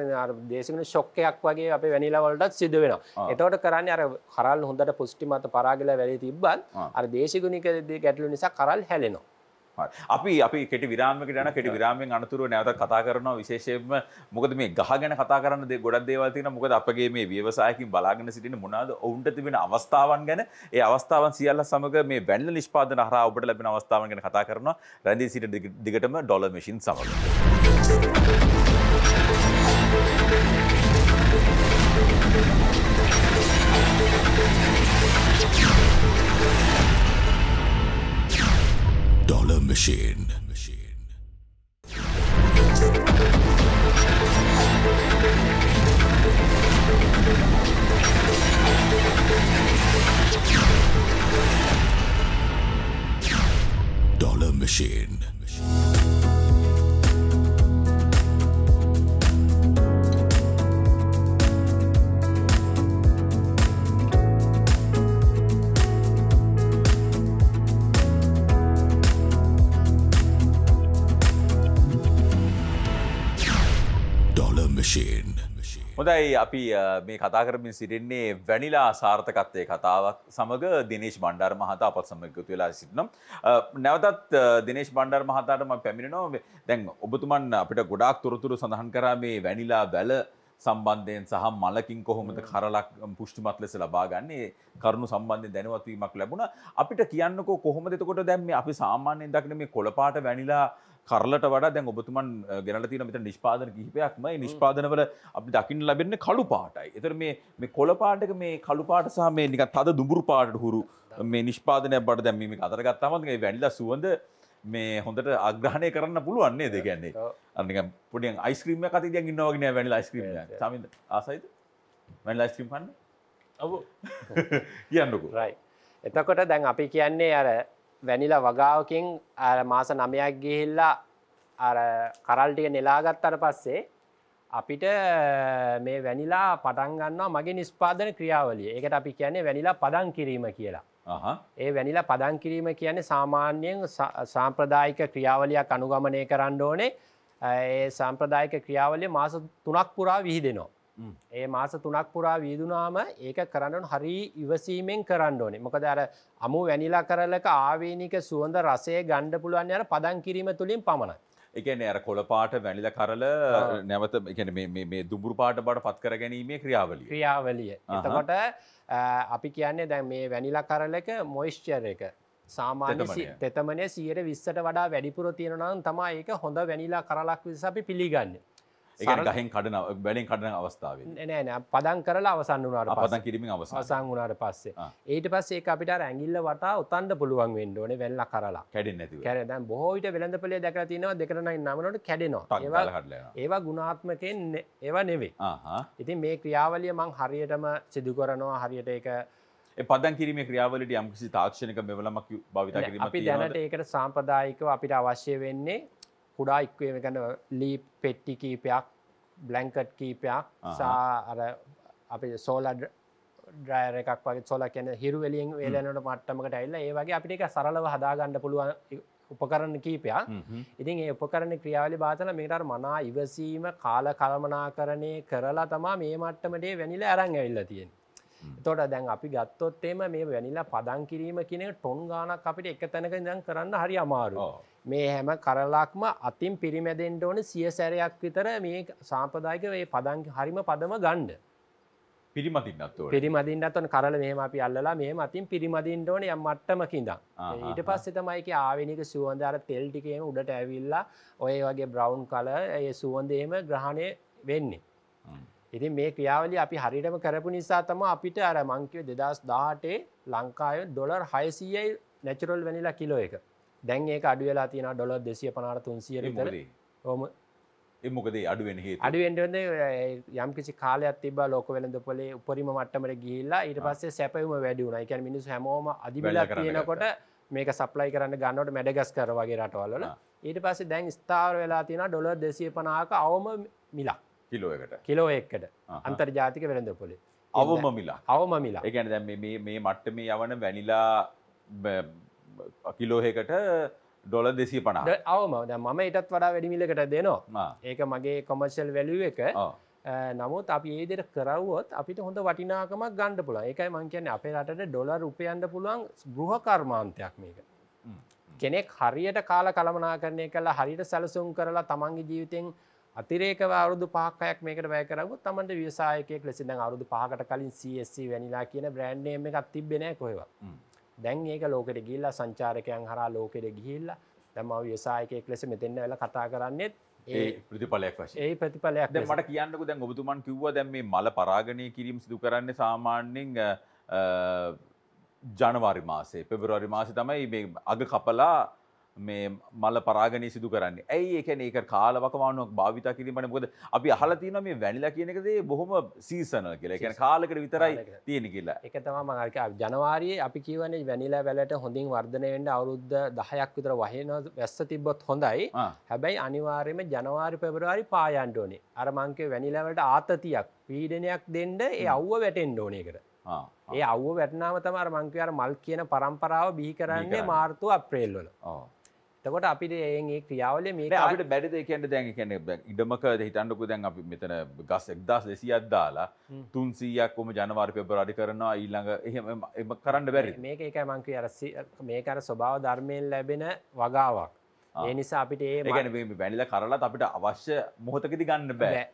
දේශගන ශොක්කයක් වගේ අප වැනිලවලටත් සිද වෙන. එතවට කරන්න අර කරල් හොඳට පුෂ්ටිමත පරාගල වැලි තිබ්බත්. අර දේශගුණික ගැටලු නිසා කරල් හැලෙනවා. අපි අපි කෙටි විරාමයකට යන කෙටි විරාමයෙන් අනතුරුව නැවතත් කතා කරනවා විශේෂයෙන්ම. මොකද මේ ගහ ගැන කතා කරන්න දේ ගොඩක් දේවල් තියෙනවා. මොකද අපගේ මේ ව්‍යවසායකින් බලාගෙන සිටින මොනවාද ඔවුන්ට තිබෙන අවස්ථාවන් ගැන. ඒ අවස්ථාවන් සියල්ල සමග මේ වැන්ල නිෂ්පාදන හරහා ඔබට ලැබෙන අවස්ථාවන් ගැන කතා කරනවා. රැඳී සිට දිග- දිගටම ඩොලර් මැෂින් සමග Machine. Dollar Machine. හොඳයි අපි මේ කතා කරමින් සිටින්නේ වැනිලා සාර්ථකත්වය කතාවක් සමඟ දිනේශ් බණ්ඩර් මහතා අපත් සමග එකතු වෙලා සිටිනම් නැවතත් දිනේශ් බණ්ඩර් මහතාට ම පැමිණෙනවා. දැන් ඔබතුමන් අපිට ගොඩාක් තොරතුරු සඳහන් කරා මේ වැනිලා වැල සම්බන්ධයෙන් සහ මලකින් කොහොමද කරලක් පුෂ්ටිමත් ලෙස ලබා ගන්නේ. කරුණු සම්බන්ධයෙන් දැනුවත්වීමක් ලැබුණා. අපිට කියන්නකෝ කොහොමද? එතකොට දැන් මේ අපි සාමාන්‍යයෙන් දකින මේ කොළපාට වැනිලා කරලට වඩා දැන් ඔබතුමන් අ, ගෙනල්ලා තියෙන මෙතන නිෂ්පාදන කිහිපයක්ම නිෂ්පාදනවල අපි දකින්න ලැබෙන්නේ කළු පාටයි. ඒතර මේ මේ කොළ පාටක මේ කළු පාට සහ මේ නිකන් තද දුඹුරු පාටට හුරු මේ නිෂ්පාදනයක් බඩ දැන් මේ මේක අතර ගත්තාම මේ වැනිලා සුවඳ මේ හොඳට අග්‍රහණය කරන්න පුළුවන් නේද ඒ කියන්නේ. අර නිකන් පොඩි අයිස්ක්‍රීම් එකක් අතේ තියන් ඉන්නවා වගේ නෑ වැනිලා අයිස්ක්‍රීම් එක. සාමින්ද ආසයිද? වැනිලා අයිස්ක්‍රීම් කන්න? ඔබ කියන්නකෝ. රයි එතකොට දැන් අපි කියන්නේ අර වැනිලා වගාවකින් මාස නමයක් ගිහිල්ලා කරල්ටික නෙලාගත්තට පස්සේ අපිට මේ වැනිලා පටන් ගන්නවා මගේ නිස්පාදන ක්‍රියාවලිය ඒකට අපි කියන්නේ වැනිලා පදන් කිරීම කියලා. ඒ වැනිලා පදන් කිරීම කියන්නේ සාමාන්‍යයෙන් සාම්ප්‍රදායික ක්‍රියාවලියක් අනුගමනය කරන්න ඕනේ ඒ සාම්ප්‍රදායික ක්‍රියාවලිය මාස තුනක් පුරා විහිදෙනවා. ඒ මාස තුනක් පුරා වීදුනාම ඒක කරන්න ඕන. හරි ඉවසීමෙන් කරන්න ඕනේ. මොකද අර අමු වැනිලා කරලක ආවේනික සුවඳ රසය ගණ්ඩ පුළුවන් යන පදන් කිරීම තුළින් පමණයි. එකන අර කොළ පාට වැනිල කරල නැවත මේ දුබුරු පාට බට පත් කර ගැනීමේ ක්‍රියාවලිය. ක්‍රියාවලිය. එතකොට අපි කියන්නේ දැන් මේ වැනිලා කරලක මොයිස්්චර් එක සාමාන්‍ය. තෙතමනය. සියයට විස්සට වඩා වැඩිපුර තියෙනනම් තමා ඒක හොඳ වැනිලා කරලක් විස අපි පිළිගන්න එක ගහෙන් කඩන බැලින් කඩන අවස්ථාව නෑ පදන් කරලා අවසන්න වුණට අපතන් කිරීමෙන් අවසා අවසං වුණට පස්සේ. ඒට පස්සේ අපිට ඇගිල්ල වටා උතන්ඩ පුළුවන් වෙන්න ඕනේ වෙල්ල කරලා කැඩෙන් නැතිව. කැර දැන් බොහෝවිට වෙළඳ පලේ දැක තිනවා දෙකරනයි නමනට කැඩෙනවා. ඒවා යනවා. ඒවා නෙවේ. ඉතින් මේ ක්‍රියාවලිය මං හරියටම සිදු කරනවා හරියට ඒ පදන් කිරීම ක්‍රියාවලට යම්කිසි තාක්ෂණක මෙවලමක් භාවිතා කිරීම අපි දැනට ඒකට සාම්ප්‍රදායිකව අපිට අවශ්‍ය වෙන්නේ කුඩා ඉක්වේම ගැන ලී පෙට්ටි කීපයක් බ්ලංකට් කීපයක් සා අර අපි සෝල ඩ්‍රයර එකක් වගේ සොල කියන හිරු වෙලියෙන් වේලනට මට්ටමකට ඇල්ල ඒ වගේ අපිට එක සරලව හදාගන්න පුළුවන් උපකරන්න කීපයක්. ඉතින් ඒ උපකරණ ක්‍රියාවලි බාතල මේටර් මනා ඉවසීම කාල කළමනා කරණය කරලා තමා මේ මට්ටමටේ වැනිල අරං ඇවිල්ල තියෙන තොට දැන් අපි ගත්තොත්තේම මේ වැනිලා පදන් කිරීම කියන ටොන් ගානක් අපිට එක තැනක ඉඳන් කරන්න හරි අමාරු ඔව්. මේ හැම කරලාක්ම අතින් පිරිමැදෙන්ට ඕන සිය සැරයක් විතර මේ සාම්පදායික ඒ පදන් හරිම පදම ගණ්ඩ පිරිමතින්නත් ඕන. පිරිමදින්ට ඔන කරල මෙහම අපි අල්ලලා මේ අතින් පිරිමදින්ට ඕන යම් මට්ටමකින්ද. ඊට පස්සේ තමයික ආවෙනික සුවන්දර තෙල්ටිකේම උඩට ඇවිල්ලා ඔය වගේ බ්‍රවන්් කල ඒ සුවන්දේම ග්‍රහණය වෙන්නේ. ඉතින් මේ ක්‍රියාවලි අපි හරිටම කරපු නිසා තම අපිට අර මංකිව දෙදස් දාටේ ලංකාය ඩොලර් හයසීයයි නැචරල් වැනිලා කිලෝ එක දැන් ඒක අඩුවෙලා තියෙන ඩොලර් දෙසිය පනාට තුන්සිය තර ඕම එමොකදේ අඩුවෙන් අඩුවෙන්ටද යම් කිසි කාලයක් තිබ ලෝක වෙළඳ පොලේ උපරිම මට්ටමට ගිහිල්ලා ඊට පස්සේ සැපවම වැඩියුණ එක මිනිස් හැමෝම අධිබල තියෙනකොට මේක සප්ලයි කරන්න ගන්නට මැඩගස් කර වගේ රටවල්ල. ඊට පස්සේ දැන් ස්ථාර වෙලා තියෙන ඩොලර් දෙසිය පනාක අවම මිලා කිලෝ එකට. කිලෝ එක්කට. අන්තර්ජාතික වෙළඳ පොලේ. අවම මිලා අවම මිලා එකන දැ මේ මේ මට්ට මේ යවන වැනිලා කිලෝහකට ඩොල දෙසිය පනා ද- අවම මම ඉටත් වඩා වැඩිමිලකට දෙනවා. ඒක මගේ කොමර්ශල් වැලුව එක. නමුත් අපි ඒදෙට කරවුවොත් අපිට හොඳ වටිනාකමක් ගණඩ පුළ එකයි මංකයන්න අපේ රටට ඩොලර් උපයන්ඩ පුළුවන් ගෘහ කර්මාන්තයක් මේක. කෙනෙක් හරියට කාල කළමනා කරණය කලා හරිට සැලසුම් කරලා තමන්ගේ ජීවිතෙන් අතිරේක අවුදු පාකයක් මේකට වැය කරගු තමන්ට වියසායකයක් ලෙසි දැන් අවුදු පහකට කලින් CSC වැනිලා කියන බ්‍රන්්ඩේම එකක් තිබෙන කොහවා දැන් ඒක ලෝකට ගිල්ලා සංචාරකයන් හරා ලෝකෙට ගිහිල්ල දැම වියසායකයෙක් ලෙස මෙතෙන්න වෙල කතා කරන්නෙත් ඒ ප්‍රතිඵලයක් වශය ඒ ප්‍රතිඵලයක් දැන් මට කියන්නක දැන් ඔබතුමන් කිව්ව දැන් මේ මල පරාගණය කිරීම සිදු කරන්න සාමාන්‍යෙන් ජනවාරි මාසේ පෙබරවාරි මාසි තමයි මේ අග කපලා මේ මල පරාගණය සිදු කරන්න. ඇයි? ඒකන ඒක කාලවකමානුවක් භාවිතා කිරීමට මොකද? අපි අහලතින මේ වැනිලා කියනකදේ බොහොම සීසන කියලා. එකන කාලකට විතරයි. තියෙන කියලා. එක තම මඟක ජනවාරයේ අපි කියවනේ වැනිලා වැලට හොඳින් වර්ධනයෙන්ට අවුරුද්ධ දහයක් විතර වහන වැස්ස තිබ්බොත් හොඳයි. හැබැයි අනිවාර්යම ජනවාරි පෙබරවාරි පායන්ටෝනේ අර මංකේ වැනිලවට ආතතියක් පීඩනයක් දෙන්ඩ ඒ අව්ව වැටෙන් ඩෝනයකට. ඒ අව්ව වැටනාව තමර මංකවර මල් කියන පරම්පරාව බිහි කරන්නේ කරන්නේ. මාර්තු අප්‍රේල්වල. තකොට අපිට ඒ ක්‍රියාවල මේ අපිට බැරිද කියන්න දැන් කැන ඉඩමක හිටන්නකු දැන් අපි මෙතන ගස් එක්දස් දෙසියක් දාලා තුන්සීයක් ොම ජනවාර් පෙබරඩි කරනවා ඊළඟ එහෙම එම කරන්න බැරි. මේක එක මංක අර මේකර ස්වභාව ධර්මයෙන් ලැබෙන වගාවක්. ඒ නිසා අපිට ඒ ඒගැන වැනිල කරලත් අපිට අවශ්‍ය මොහොතකති ගන්න බෑ.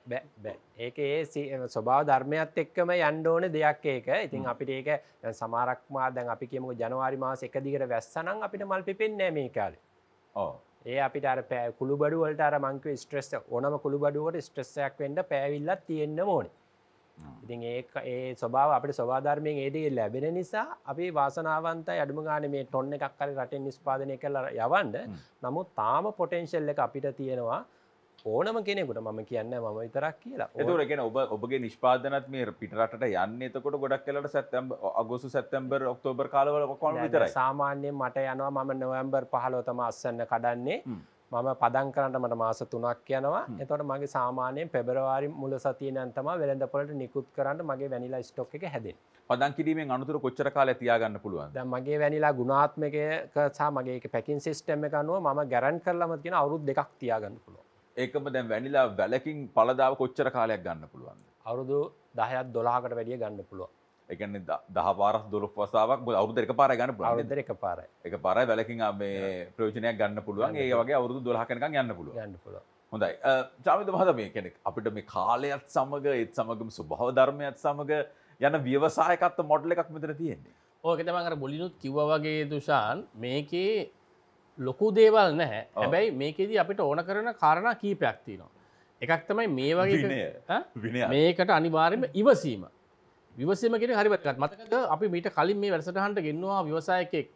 ඒක ඒ ස්වභාව ධර්මයත් එක්කම යන්ඩෝන දෙයක් ඒක. ඉතින් අපිට ඒක සමාරක්මා දැන් අපි කියමු ජනවාරි මාස එක දිගට වැස්සනම් අපිට මල් පිපෙන්නේ මේ කාලේ. ඕ ඒ අපිට අර පෑ කුළු බඩුවලට අර මංක ස්ට්‍රෙස් ඕනම කුළු බඩුවට ස්ට්‍රෙස්සයක් වෙන්ඩ පැවිල්ලත් තියෙන්න්න ඕන. ඉතින් ඒ ඒ ස්වභාව අපට ස්වවාධර්මයෙන් ඒදේ ලැබෙන නිසා අපි වාසනාවන්තයි අඩුම ගාන මේ ටොන්න එකක් කර රටෙන් නිස්පාදනය කල යවන්ඩ නමුත් තාම පොටෙන්ශල් එක අපිට තියෙනවා ඕනම කෙනෙකුට මම කියන්න මම විතරක් කියලා. එතුර ගෙන ඔබ ඔබගේ නිෂ්පාදනත් මේ පිටරට යන්න එතකොට ගොඩක් කලට සැත්තම් අගොසු සැත්තම්බර් ඔක්තෝබර් කාලවල කොන විතරයි. සාමාන්‍යයෙන් මට යනවා මම නොවම්බර් පහලෝතම අස්සන්න කඩන්නේ. මම පදන් කරන්නට මට මාස තුනක් යනවා. එතොට මගේ සාමානයෙන් පෙබරවාරි මුල සතිය නැන්තම වෙළඳපොලට නිකුත් කරන්න මගේ වැනිලා ස්ටොක් එක හැදේ පදන් කිරීමෙන් අනුතුර කොච්චර කාල තියාගන්න පුළුවන් මගේ වැනිලා ගුණාත්මක සහ මගේ පැකින් සිස්ටම් එක අනුව ම ගැරන් කරලම තියෙන අවුරුද් දෙකක් තියාගන්න පුළුව ඒකම දැන් වැනිලා වැලකින් පලදාව කොච්චර කාලයක් ගන්න පුළුවන් අවුරුදු දහයත් දොලාහකට වැඩිය ගන්න පුළුව එකන දහ පාරක් දොලක් වසාාවක් අවුද එක පාර ගන්න අවුරුද්දර එක පාරයි. එක පාරයි වැලකින් මේ ප්‍රෝජනයක් ගන්න පුළුවන්. ඒ වගේ අවුරුදු දොලහකනක යන්න පුළුව ගන්න පුළුව හොඳයි. ජාමිත මහද මේ කෙනෙක් අපිට මේ කාලයත් සමඟ ඒත් සමගම සුභව ධර්මයත් සමඟ යන ව්‍යවසායකත්ත මොඩල එකක් මෙතන තියෙන්නේ. ඕක තමර බොලිනුත් කිව්ව වගේ දුෂාන් මේකේ ලොකු දේවල් නැහැ. හැබැයි මේකෙදී අපිට ඕන කරන කාරණා කීපයක් තියෙනවා. එකක් තමයි මේ වගේ. මේකට අනිවාර්යම ඉවසීම. විවසීම කියෙන හරිවත්කත් මතකද අපි මීට කලින් මේ වැඩසටහන්ට ගෙන්නවා විවසායකෙක්.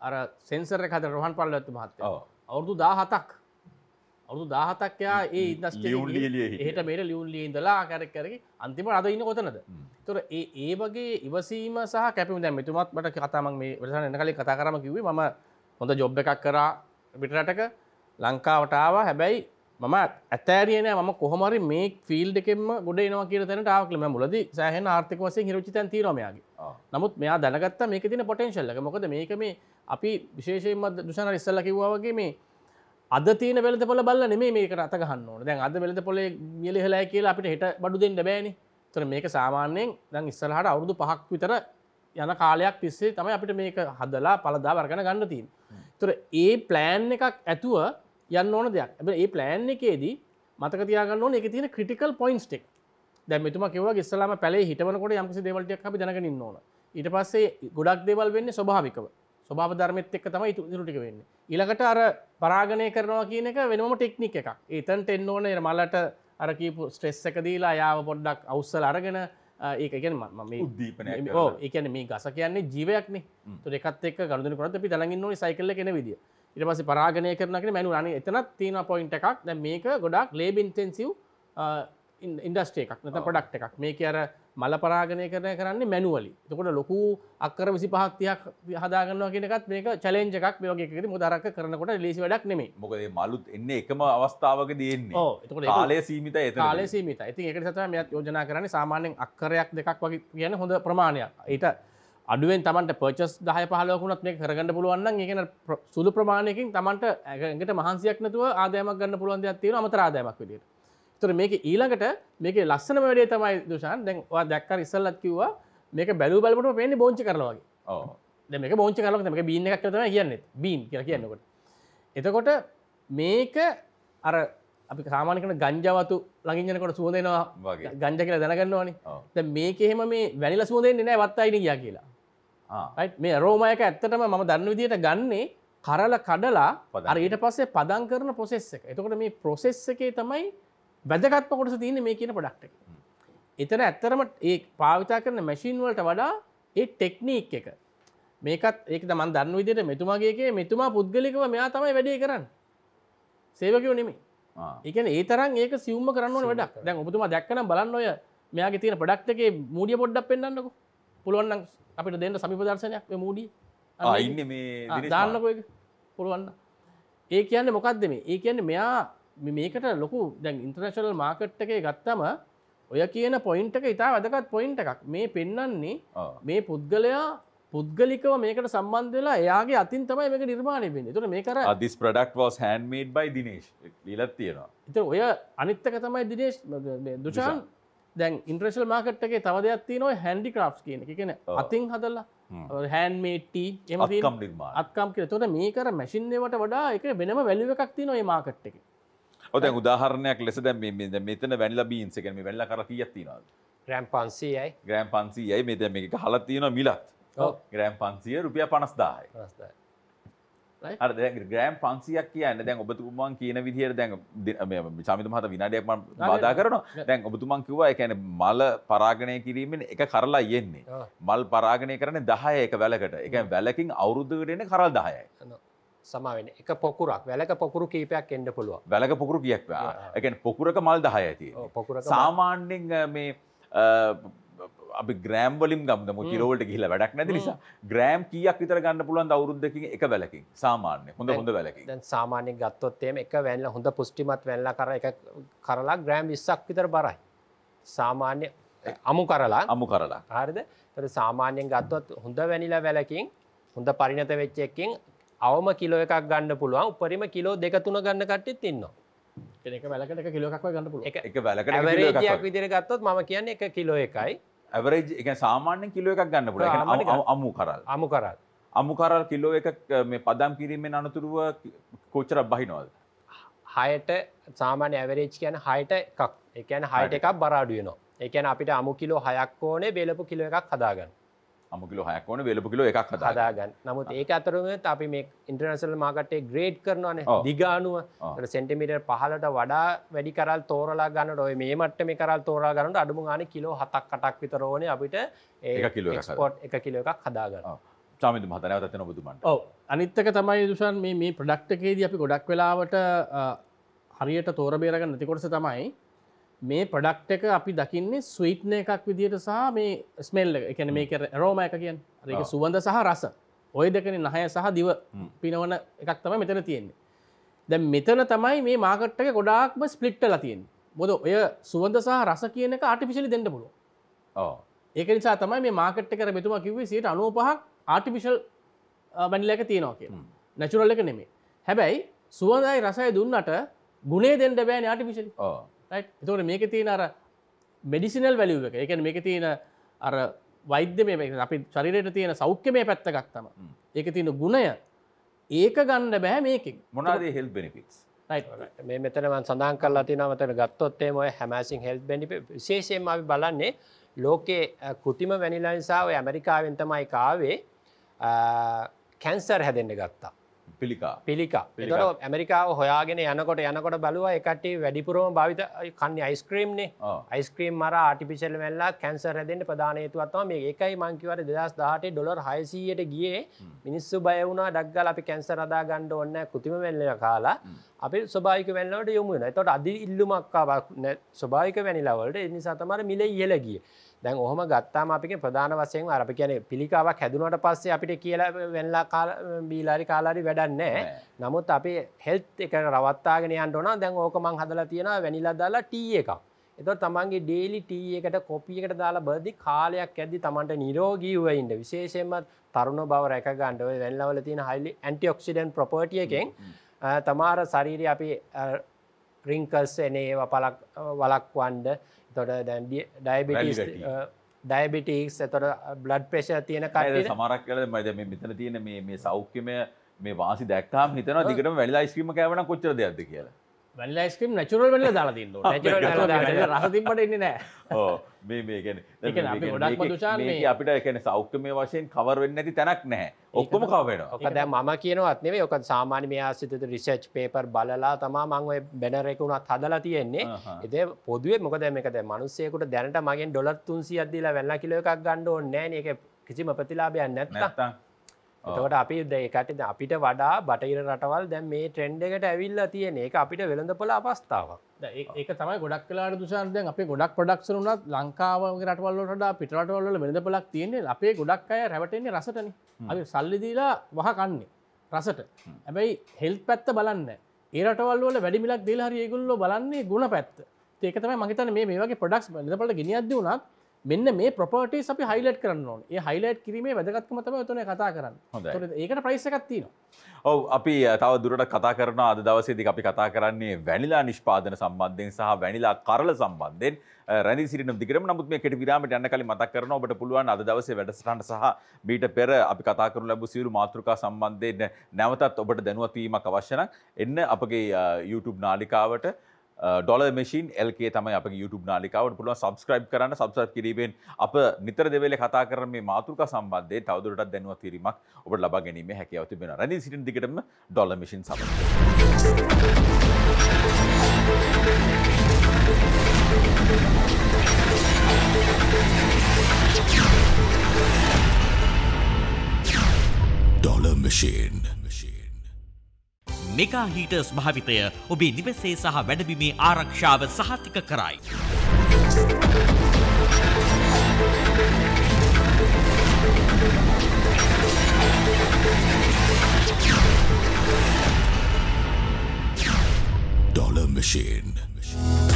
අර සෙන්සර හද රහන් පල්ල ඇතු මහත්ත. අවුරදු දාහතක් අවුදු දාහතක්යා ඒ. ඒට මේට ලියුන් ලියන්දලා කැරක් කරක අන්තිම අද ඉන්න කොතනද? තොර ඒ ඒ වගේ ඉවසීම සහ කැපිම දැ මෙතුමත් මට කතාමක් මේ වැඩසන එන කලින් කතා කරම කිවේ ම හොඳ ජොබ් එකක් කරා පිටරටක ලංකාවටාව හැබැයි මම ඇතෑරියන ම කොහමරි මේ ෆිල් එකෙම ගොඩ නවා කිය තැන ටාවක්ලම මුලද සෑහන ආර්ථක වසය හිරචිතන් තීරමයාගේ. නමුත් මෙයා දැනගත්ත මේක තින පොටෙන්ශල්ලක මොකද මේක මේ අපි විශේෂයෙන්ම දුෂණ ඉස්සල්ල කිව්වාවගේ මේ අද තියන වෙලද පොල බල නෙමේ මේක අත ගහන්න ඕන. දැන් අද වෙලද පොලේ මියලි හලා කියලා අපිට හෙට බඩු දෙන්න බෑනි. තොර මේක සාමාන්‍යයෙන් දැන් ඉස්සරහට අවුරුදු පහක් විතර යන කාලයක් තිස්සේ තමයි අපිට මේක හදලා පලදා වර්ගන ගන්න තින් තොර ඒ ප්ලෑන් එකක් ඇතුව යන්න ඕන දෙයක්. ඇබ ඒ ප්ලෑන් එකේදී මතක තියාගන්න ඕන එක තියෙන ක්‍රටිකල් පොයින්ස්ටෙක් දැ මෙතුම කිව ස්සලාම පැලේ හිටවනකොට යම්කිසි දෙවලටයක් අපි දැනගනින්න ඕන. ඊට පස්සේ ගොඩක් දෙවල් වෙන්න ස්වභාවිකව. ස්වභාව ධර්මත් එක් තමයි ඉතුරටික වෙන්න. ඉලකට අර පරාගණය කරනවා කියන එක වෙනම ටෙක්නික් එකක්. ඒතන්ට එන්න ඕන මලට අරකීපු ස්ට්‍රෙස් එක දීලා යාව පොඩ්ඩක් අවස්සල අරගෙන ඒකගෙන උද්දීපනයක් ඕ එකන මේ ගස කියන්නේ ජීවයක්න තුර එකත් එක් ගරුදන කරත් අපි දලගින්න ඕනි සයිකල්ල කෙන විදිිය. ඉට පස පරාගණය කරනක මැනු අන එතනත් තියෙන පොයින්ට එකක්. දැ මේක ගොඩක් ලේබ ඉන්ටෙන්සිව් ඉන්ඩස්ටේ එකක් නත පොඩක්් එකක්. මේක අර මල පරාගණය කරන කරන්න මැනුවලි තකොට ලොකු අක්කර විසි පහත්තියක් හදාගන්න කියනකත් මේක චලෙන්ජ එකක්. මේෝගේකෙ මුදරක් කරනකොට ලේසි වැඩක් නෙමේ මොකද මලුත් එන්න එකම අවස්ථාවක ඒක- කාලය සීමිත කාලේ සීමිත ඉතින් එකට සත මෙත් යෝජනා කරන්නේ. සාමාන්‍යෙන් අක්කරයක් දෙකක් වගේ කියන හොඳ ප්‍රමාණයක්. ඊට අඩුවෙන් තමන්ට පර්චස් දහය පහලකුණත් මේ කරගන්න පුළුවන්න ඒකන සුළු ප්‍රමාණයකින් තමන්ට ඇගට මහන්සියක් නැතුව ආදයමක් ගන්න පුළුවන් දෙයක් තියෙන අමතර ආදයමක් විදිට තොර මේක ඊළඟට මේක ලස්සන වැඩේ තමයි දුෂාන්. දැන්වා දැක්කර ඉස්සල්ලත් කිව්වා මේක බැලු බලට පේන්නේ බෝංචි කරනවාගේ මේක බෝංචි කරලක් මේක බීන එකක් තම කියන්න. බීම් කිය කියන්නකොට එතකොට මේක අර අපි සාමානකන ගංජවතු ලඟින්ජනකොට සුවදෙනවා. ගංජ කියලා දැනගන්නවානි. මේක එහෙම මේ වැනිල සුවදෙන් නෑ වත්තයින ගියා කියලා? මේ රෝමයක ඇත්තටම මම දන්න විදියට ගන්නේ කරල කඩලා අර ඊට පස්සේ පදන් කරන ප්‍රොසෙස් එක. එතකොට මේ ප්‍රොසෙස් එකේ තමයි වැදගත්ම කොටස තියන්නේ මේ කියන පොඩක්ට එතන ඇත්තරම ඒ පාවිතා කරන මැශීන් වලට වඩා ඒ ටෙක්නීක් එක. මේකත් ඒක මන් දන්න විදියට මෙතුමාගේගේ මෙතුමා පුද්ගලිකව මෙයා තමයි වැඩේ කරන්න. සේවකයෝ නෙමේ. එකන ඒ තරන් ඒක සිවම කරන්න වැඩක්. දැන් ඔබතුමා දැක්කන බලන්න ඔය මෙයාගේ තියෙන පඩක්ටගේ මූඩිය පොඩ්ඩක් පෙන්න්නන්නක පුළුවන්න අපිට දෙන්න සමිපදර්ශනයක් මූඩිය. දාන්නකො පුළුවන්න ඒ කියන්න මොකක්ද මේ? ඒ කියන්න මෙයා මේකට ලොකු දැන් ඉන්ටර්නශනල් මාකට් එකේ ගත්තම ඔය කියන පොයින්ට එක ඉතා වැදකත් පොයින්ට එකක්. මේ පෙන්නන්නේ. මේ පුද්ගලයා පුද්ගලිකව මේකට සම්බන්ධලා එයාගේ අතින් තමයි මේක නිර්මාණය වෙන්නේ. තුර මේ කර Uh, this product was handmade by Dinesh ලිලත් තියෙනවා. ඉත ඔය අනිත්තක තමයි දිනේශ් දුෂාන්. දැන් ඉන්ට්‍රශල් මාකට්ගේ තව දෙයක් තිය නොයි හැන්ඩි ක්‍රප්ස් කියන එක. කියන ඔව්. අතින් හදල්ලා හැන්මේටී එම අත්කම් නිර්මාණ. අත්කම් කිය තොට මේකර මැසින්නවට වඩා එක වෙනම වැලිව එකක් තිය නොයි මාකට් එක ඔතැන් උදාහරණයක් ලෙස මේ- මේ- දැන් මෙතන වැනිලා බීන්ස් එක මේ වැනිලා කර කීයක් තියෙනවද? රැම් පන්සීයයි. ග්‍රෑම් 500යි මේ දැන් මේක හලක් තියෙනවා මිලත්. ග්‍රෑම් 500 රුපියල් 50000යි අර දැන් ග්‍රෑම් 500ක් කියන්නේ දැන් ඔබතුමන් කියන විදිහට දැන් දි- මේ චාමිත මහතා විනාඩියක් මම බාධා කරනවා. දැන් ඔබතුමන් කිව්වා කියන්නේ මල පරාගණය කිරීමෙන් එක කරලා යන්නේ. මල් පරාගණය කරන්නේ 10 එක වැලකට කියන්නේ වැලකින් අවුරුද්දකට එන්නේ කරල් 10යි සමාවෙන එක පොකුරක් වැලක පොකුරු කීපයක් එන්න පුළුවන්. වැලක පොකුරු කීයක් කියන්නේ පොකුරක මල් 10යි තියෙන්නේ. ඔව්, පොකුරක මල්- සාමාන්‍යයෙන් අ, මේ අපි ග්‍රෑම් වලින් ගම්ද මො කිලෝවලට ගිහිල්ලා වැඩක් නැති නිසා. ග්‍රෑම් කීයක් විතර ගන්න පුළුවන් අවුරුද්දකින් එක වැලකින්. සාමාන්‍ය හොඳ හොඳ වැලකින්. සාමාන්‍ය ගත්තොත්තේම එක වැල්ල හොඳ පුෂ්ටිමත් වැල්ලා කර එක කරලා ග්‍රෑම් විස්සක් විතර බරයි. සාමාන්‍ය අමු කරලා. අමු කරලා. හරිද? තර සාමාන්‍යයෙන් ගත්තොත් හොඳ වැනිලා වැලකින් හොඳ පරිණත වෙච්චයකින් අවම කිලෝ එකක් ගන්න පුළුවන්. උපරිම කිලෝ දෙක තුන ගන්න කට්ටිත් ඉන්නවා. කෙනෙක වැලකට එක කිලෝකක් ගන්න පුළුව එක එක වැලකට විදිර ගත්තොත් මම කියන්නේ එක කිලෝ එකයි. ඇවරේජ් එක සාමාන්‍යයෙන් කිලෝ එකක් ගන්න සාමාන්‍ය අමු- කරල්. අමු කරල්. අමු කරල් කිලෝ එකක් අ, මේ පදම් කිරීමෙන් අනතුරුව කොච්චරක් බහිනවද? හයට සාමාන්‍ය ඇවරේජ් කියන හයට එකක්. එකන හයට එකක් බරාඩුවනවා එකන අපිට අමු කිලෝ හයක් ඕනේ බේලපු කිලෝ එකක් හදාගන්න අමු කිලෝ 6ක් ඕනේ වේලපු කිලෝ එකක් හදාගන්න. නමුත් ඒක අතරම අපි මේ ඉන්ටර්නසල් මාකටේ ග්‍රේඩ් කරනවාන. දිගානුව. සෙන්ටිමිට පහලට වඩා වැඩි කරල් තෝරලා ගන්නට ඔය මේ මට මේ කරල් තෝරා ගන්නට අඩුම ගාන කිලෝ හතක් කටක් විතරෝන අපිට එක කිලෝ ස්පෝට් එක කිලෝ එකක් හදාගන්න ඔව්. චාමින්ද මහතා නැවතත් එන ඔබතුමන්ට. ඔව අනිත්තක තමයි දුෂන් මේ මේ ප්‍රඩක්්කේදී අපි ගොඩක් වෙලාවට හරියට තෝර බේරගන්න නැතිකොටස තමයි මේ ප්‍රඩක්් එක අපි දකින්නේ ස්වීට්න එකක් විදිහට සහ මේ ස්මෙල්ල එකන මේක රෝම එක කියන් ඒක. සුවඳ සහ රස. ඔය දෙකන නහය සහ දිව පිනවන එකක් තම මෙතන තියෙන්නේ. දැ මෙතන තමයි මේ මාකට්ක ගොඩාක්ම ස්පලිට්ටල තියෙන් බොද ඔය සුවඳ සහ රස කියන එක ආටිපිශලි දෙන්න පුළුව. ඒක නිසා තමයි මේ මාකට් එක මෙතුම කිව්වේ සියට අනුව පහක් ආටිපිශල් බැනිල එක තියෙනවා කිය නැචුරල් එක නෙමේ හැබැයි සුවඳයි රසය දුන්නට ගුණේ දෙන්න බෑන ආටිපිශලි. එතවට මේක තියෙන අර මෙඩිසිනල් වැලිුව එක. එකන මේක තියෙන අර වෛද්‍ය මේ අපි ශරිරයට තියෙන සෞඛ්‍ය මේ පැත්ත ගත්තම ඒක තියෙන ගුණය ඒක ගන්න බෑ මේකින්. මොනවාද හෙල්ත් බෙනිෆිට්ස්? මේ මෙතනම සඳහන් කරලා තියෙනවා මෙතන ගත්තොත් එම ඔය හැමසින් හෙල්ත් බෙනිෆිට් විශේෂයෙන්ම අපි බලන්නේ ලෝකේ අ, කෘතිම වැනිලා නිසා ඔය ඇමරිකාවෙන් තමයි කාවේ කැන්සර් හැදෙන්න ගත්තා. පිළිකා. පිළිකා. එතොට ඇමරිකාව හොයාගෙන යනකොට යනකොට බලුව එකට වැඩිපුරම භවිත කන්නේ අයිස්ක්‍රීම්නේ. අයිස්ක්‍රීම් මර ආටිපිශල් වෙල්ලා කැන්සර් හැදෙන්ට ප්‍රධානයතුවත්ම මේ එකයි මංකිවර දෙදස් දාහටේ ඩොලර් හයිසීයට ගියේ මිනිස්සු බය වුණා ඩක්ගල් අපි කැන්සර් අදා ගණ්ඩ ඔන්න කෘතිම වෙල්ල කාලා අපි ස්වභායික වෙල්ලට යොමුණ තොට අදි ඉල්ලුමක්කාවක් ස්වභායික වැනිලාවලට එනි සතමර මිල ඉහල ගිය දැන් ඔහම ගත්තාම අපික ප්‍රධාන වසයෙන් අරප කියන පිළිකාවක් හැදුනට පස්සේ අපිට කියලා වෙල්ලා බීලාරි කාලාරි වැඩන්නෑ නමුත් අපි හෙල්ත් එක රවත්තාගෙන යන්ටන දැන් ඕක මං හදලා තියෙන වැනිලා දාලා ටී එකක්. එත තමන්ගේ ඩේලි ටී එකට කොපියකට දාලා බදි කාලයක් ඇදදි තමන්ට නිරෝගීවයින්ට විශේෂයෙන්ම තරුණ බව රැකගණ්ඩව වැල්ලවල තියෙන හයිලි ඇන්ටිඔක්සිඩන් ප්‍රපර්ටියකෙන් තමාර ශරීරය අපි රිංකල්ස් එනේ පලක් වලක් තොට ඩයිබිටිස් වැලිගැටි. ඩයිබිටික්ස් එතොට බ්ලඩ් ප්‍රේශ තියෙන කට සමරක් කල මද මේ මෙතන තියෙන මේ සෞඛ්‍යමය මේ වාසි දැක්කාම හිතන දිගටම වැලිලා යිස්ක්‍රීම කෑවන කොච්චර දෙයක්ද කියලා වැල්ලයිස්කම් නැචුරල් වෙල්ල දාලා තින්න තිබට එන්න නෑ. ඕ මේ මේ ගැන ඒ කියන්නේ අපි ගොඩක්ම දුෂාන් මේ- අපිට එකන සෞඛ්‍යමය වශයෙන් කවර වෙන්න ඇති තැනක් නැහැ. ඔක්කොම කවෙනවා ඕක දැ ම කියනවත් නෙවේ ඔක සාමාන්‍ය මේ ආසිත රිසර්ච් පේපර් බලලා තමා මංව බැනරෙකුුණත් හදලා තියෙන්නේ. එද පොදුවේ මොකද මේකද මනුස්සයකුට දැනට මගෙන් ඩොලත් තුන්සි අදදිලා වෙල්ල කිලෝ එකක් ගණ්ඩ නෑ එක කිසිම ප්‍රතිලාබයන් නැත්ත එතකොට අපි දෙකට අපිට වඩා බටයිර රටවල් දැන් මේ ට්‍රෙන්ඩ් එකට ඇවිල්ලා තියෙන එක අපිට වෙළඳ ද- ඒ- ඒක තමයි ගොඩක් කලාට දුෂාන්දයන් අපේ ගොඩක් පොඩක්ෂ වුනත් ලංකාවගේ රටවල්ලට පිටරටවල්ල වෙනද පලක් තියන්නේ අපේ ගොඩක් අය රැවටෙන්නේ රසටන. අපි සල්ලිදීලා වහ කන්නේ රසට. හැබැයි හෙල් පැත්ත බලන්න ඒ රටවල්ල වැඩිමිලක් දේල හරි ඒගුල්ලො බලන්නේ ගුණ පැත්ත ඒක තමයි මහිතන මේ වගේ පොඩක්ස් ලපට ගෙනියද වුණත් මෙන්න මේ ප්‍රපර්ටි අපි හයිලට් කරන්න ඒ හයිලට් කිරීමේ වැදගත්කම තම තන කතා කරන්න. ඒකට ප්‍රයිසකත්තිනවා ඔව අපි තව දුරට කතා කරන අද දවසේදි අපි කතා කරන්නේ වැනිලා නිෂ්පාදන සම්බන්ධයෙන් සහ වැනිලා කරල සම්බන්ධයෙන්. අ, රැඳී සිටින දිගටම නමුත් මේ කෙටි විරාමයට යන්න කලින් මතක් කරනවා. ඔබට පුළුවන් අද දවසේ වැඩසටහන සහ මීට පෙර අපි කතා කරනු ලැබූ සියලු මාතෘකා සම්බන්ධයෙන් නැවතත් ඔබට දැනුවත් වීමක් අවශ්‍ය නම් එන්න අපගේ YouTube නාලිකාවට ඩොල මශන් එල්කේ තමයි අප YouTube නාලිකාවට පුළුවන් සබස්ක්‍රයිබ් කරන්න. සබසත් කිරීමෙන් අප නිතර දෙවල කතා කර මේ මාතෘක සම්බන්ධය තවදුරටත් දැනුවත් කිරීමක් ඔබට ලබා ගැනීම හැකියාව තිබෙන රැදි සිටින් දිගටම ඩොල මිෂන් සම Dollar Machine. Machine. මෙකා හීටර්ස් භාවිතය ඔබේ නිවසේ සහ වැඩබිමේ ආරක්ෂාව සහතික කරයි. Dollar Machine.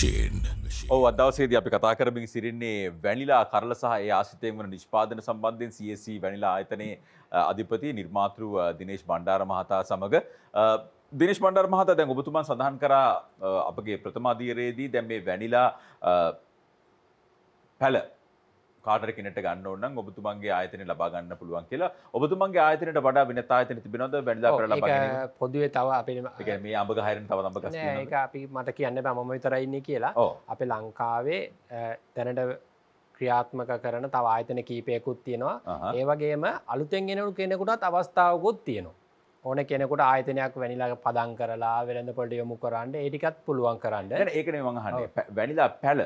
Machine. ඔව අදවසේද අපි කතා කරමින් සිරින්නේ වැනිලා කරල සහ ඒ ආසිතයෙන් වන නිෂ්පාදන සම්බන්ධයෙන් CSC වැනිලා ආයතනයේ අ, අධිපති නිර්මාතෘ අ, දිනේශ් බණ්ඩාර මහතා සමඟ අ, දිනේශ් බණ්ඩාර මහතා දැන් ඔබතුමන් සඳහන් කරා අ, අපගේ ප්‍රථමාදීරයේදී දැන් මේ වැනිලා අ, පැල කාටර කෙනට ගන්න ඔබතුමන්ගේ ආයතන ලබා ගන්න පුළුවන් කියලා ඔබතුමන්ගේ ආයතනයට වඩා වෙනත් ආයතන පැල ලබා ගැනීම? පොදුවේ තව අපේ ඒ මේ අඹ ගහරෙන් තව අඹ ගස් නෑ, තියෙනවද? ඒක අපි මට කියන්න බෑ මම විතරයින්නේ කියලා ඔව්. අප ලංකාවේ දැනට ක්‍රියාත්මක කරන තව ආයතන කීපයකුත් තියෙනවා අහහ. ඒවගේම අලුතෙන් ගෙනු කෙනෙකුටත් අවස්ථාවකුත් තියෙනවා ඕන කෙනෙකුට ආයතනයක් වැනිලා පදන් කරලා වෙළඳ පොට යොමු කරන්න ඒටිකත් පුළුවන් කරන්න. ඒකනේ මං අහන්නේ. පැ- වැනිලා පැල.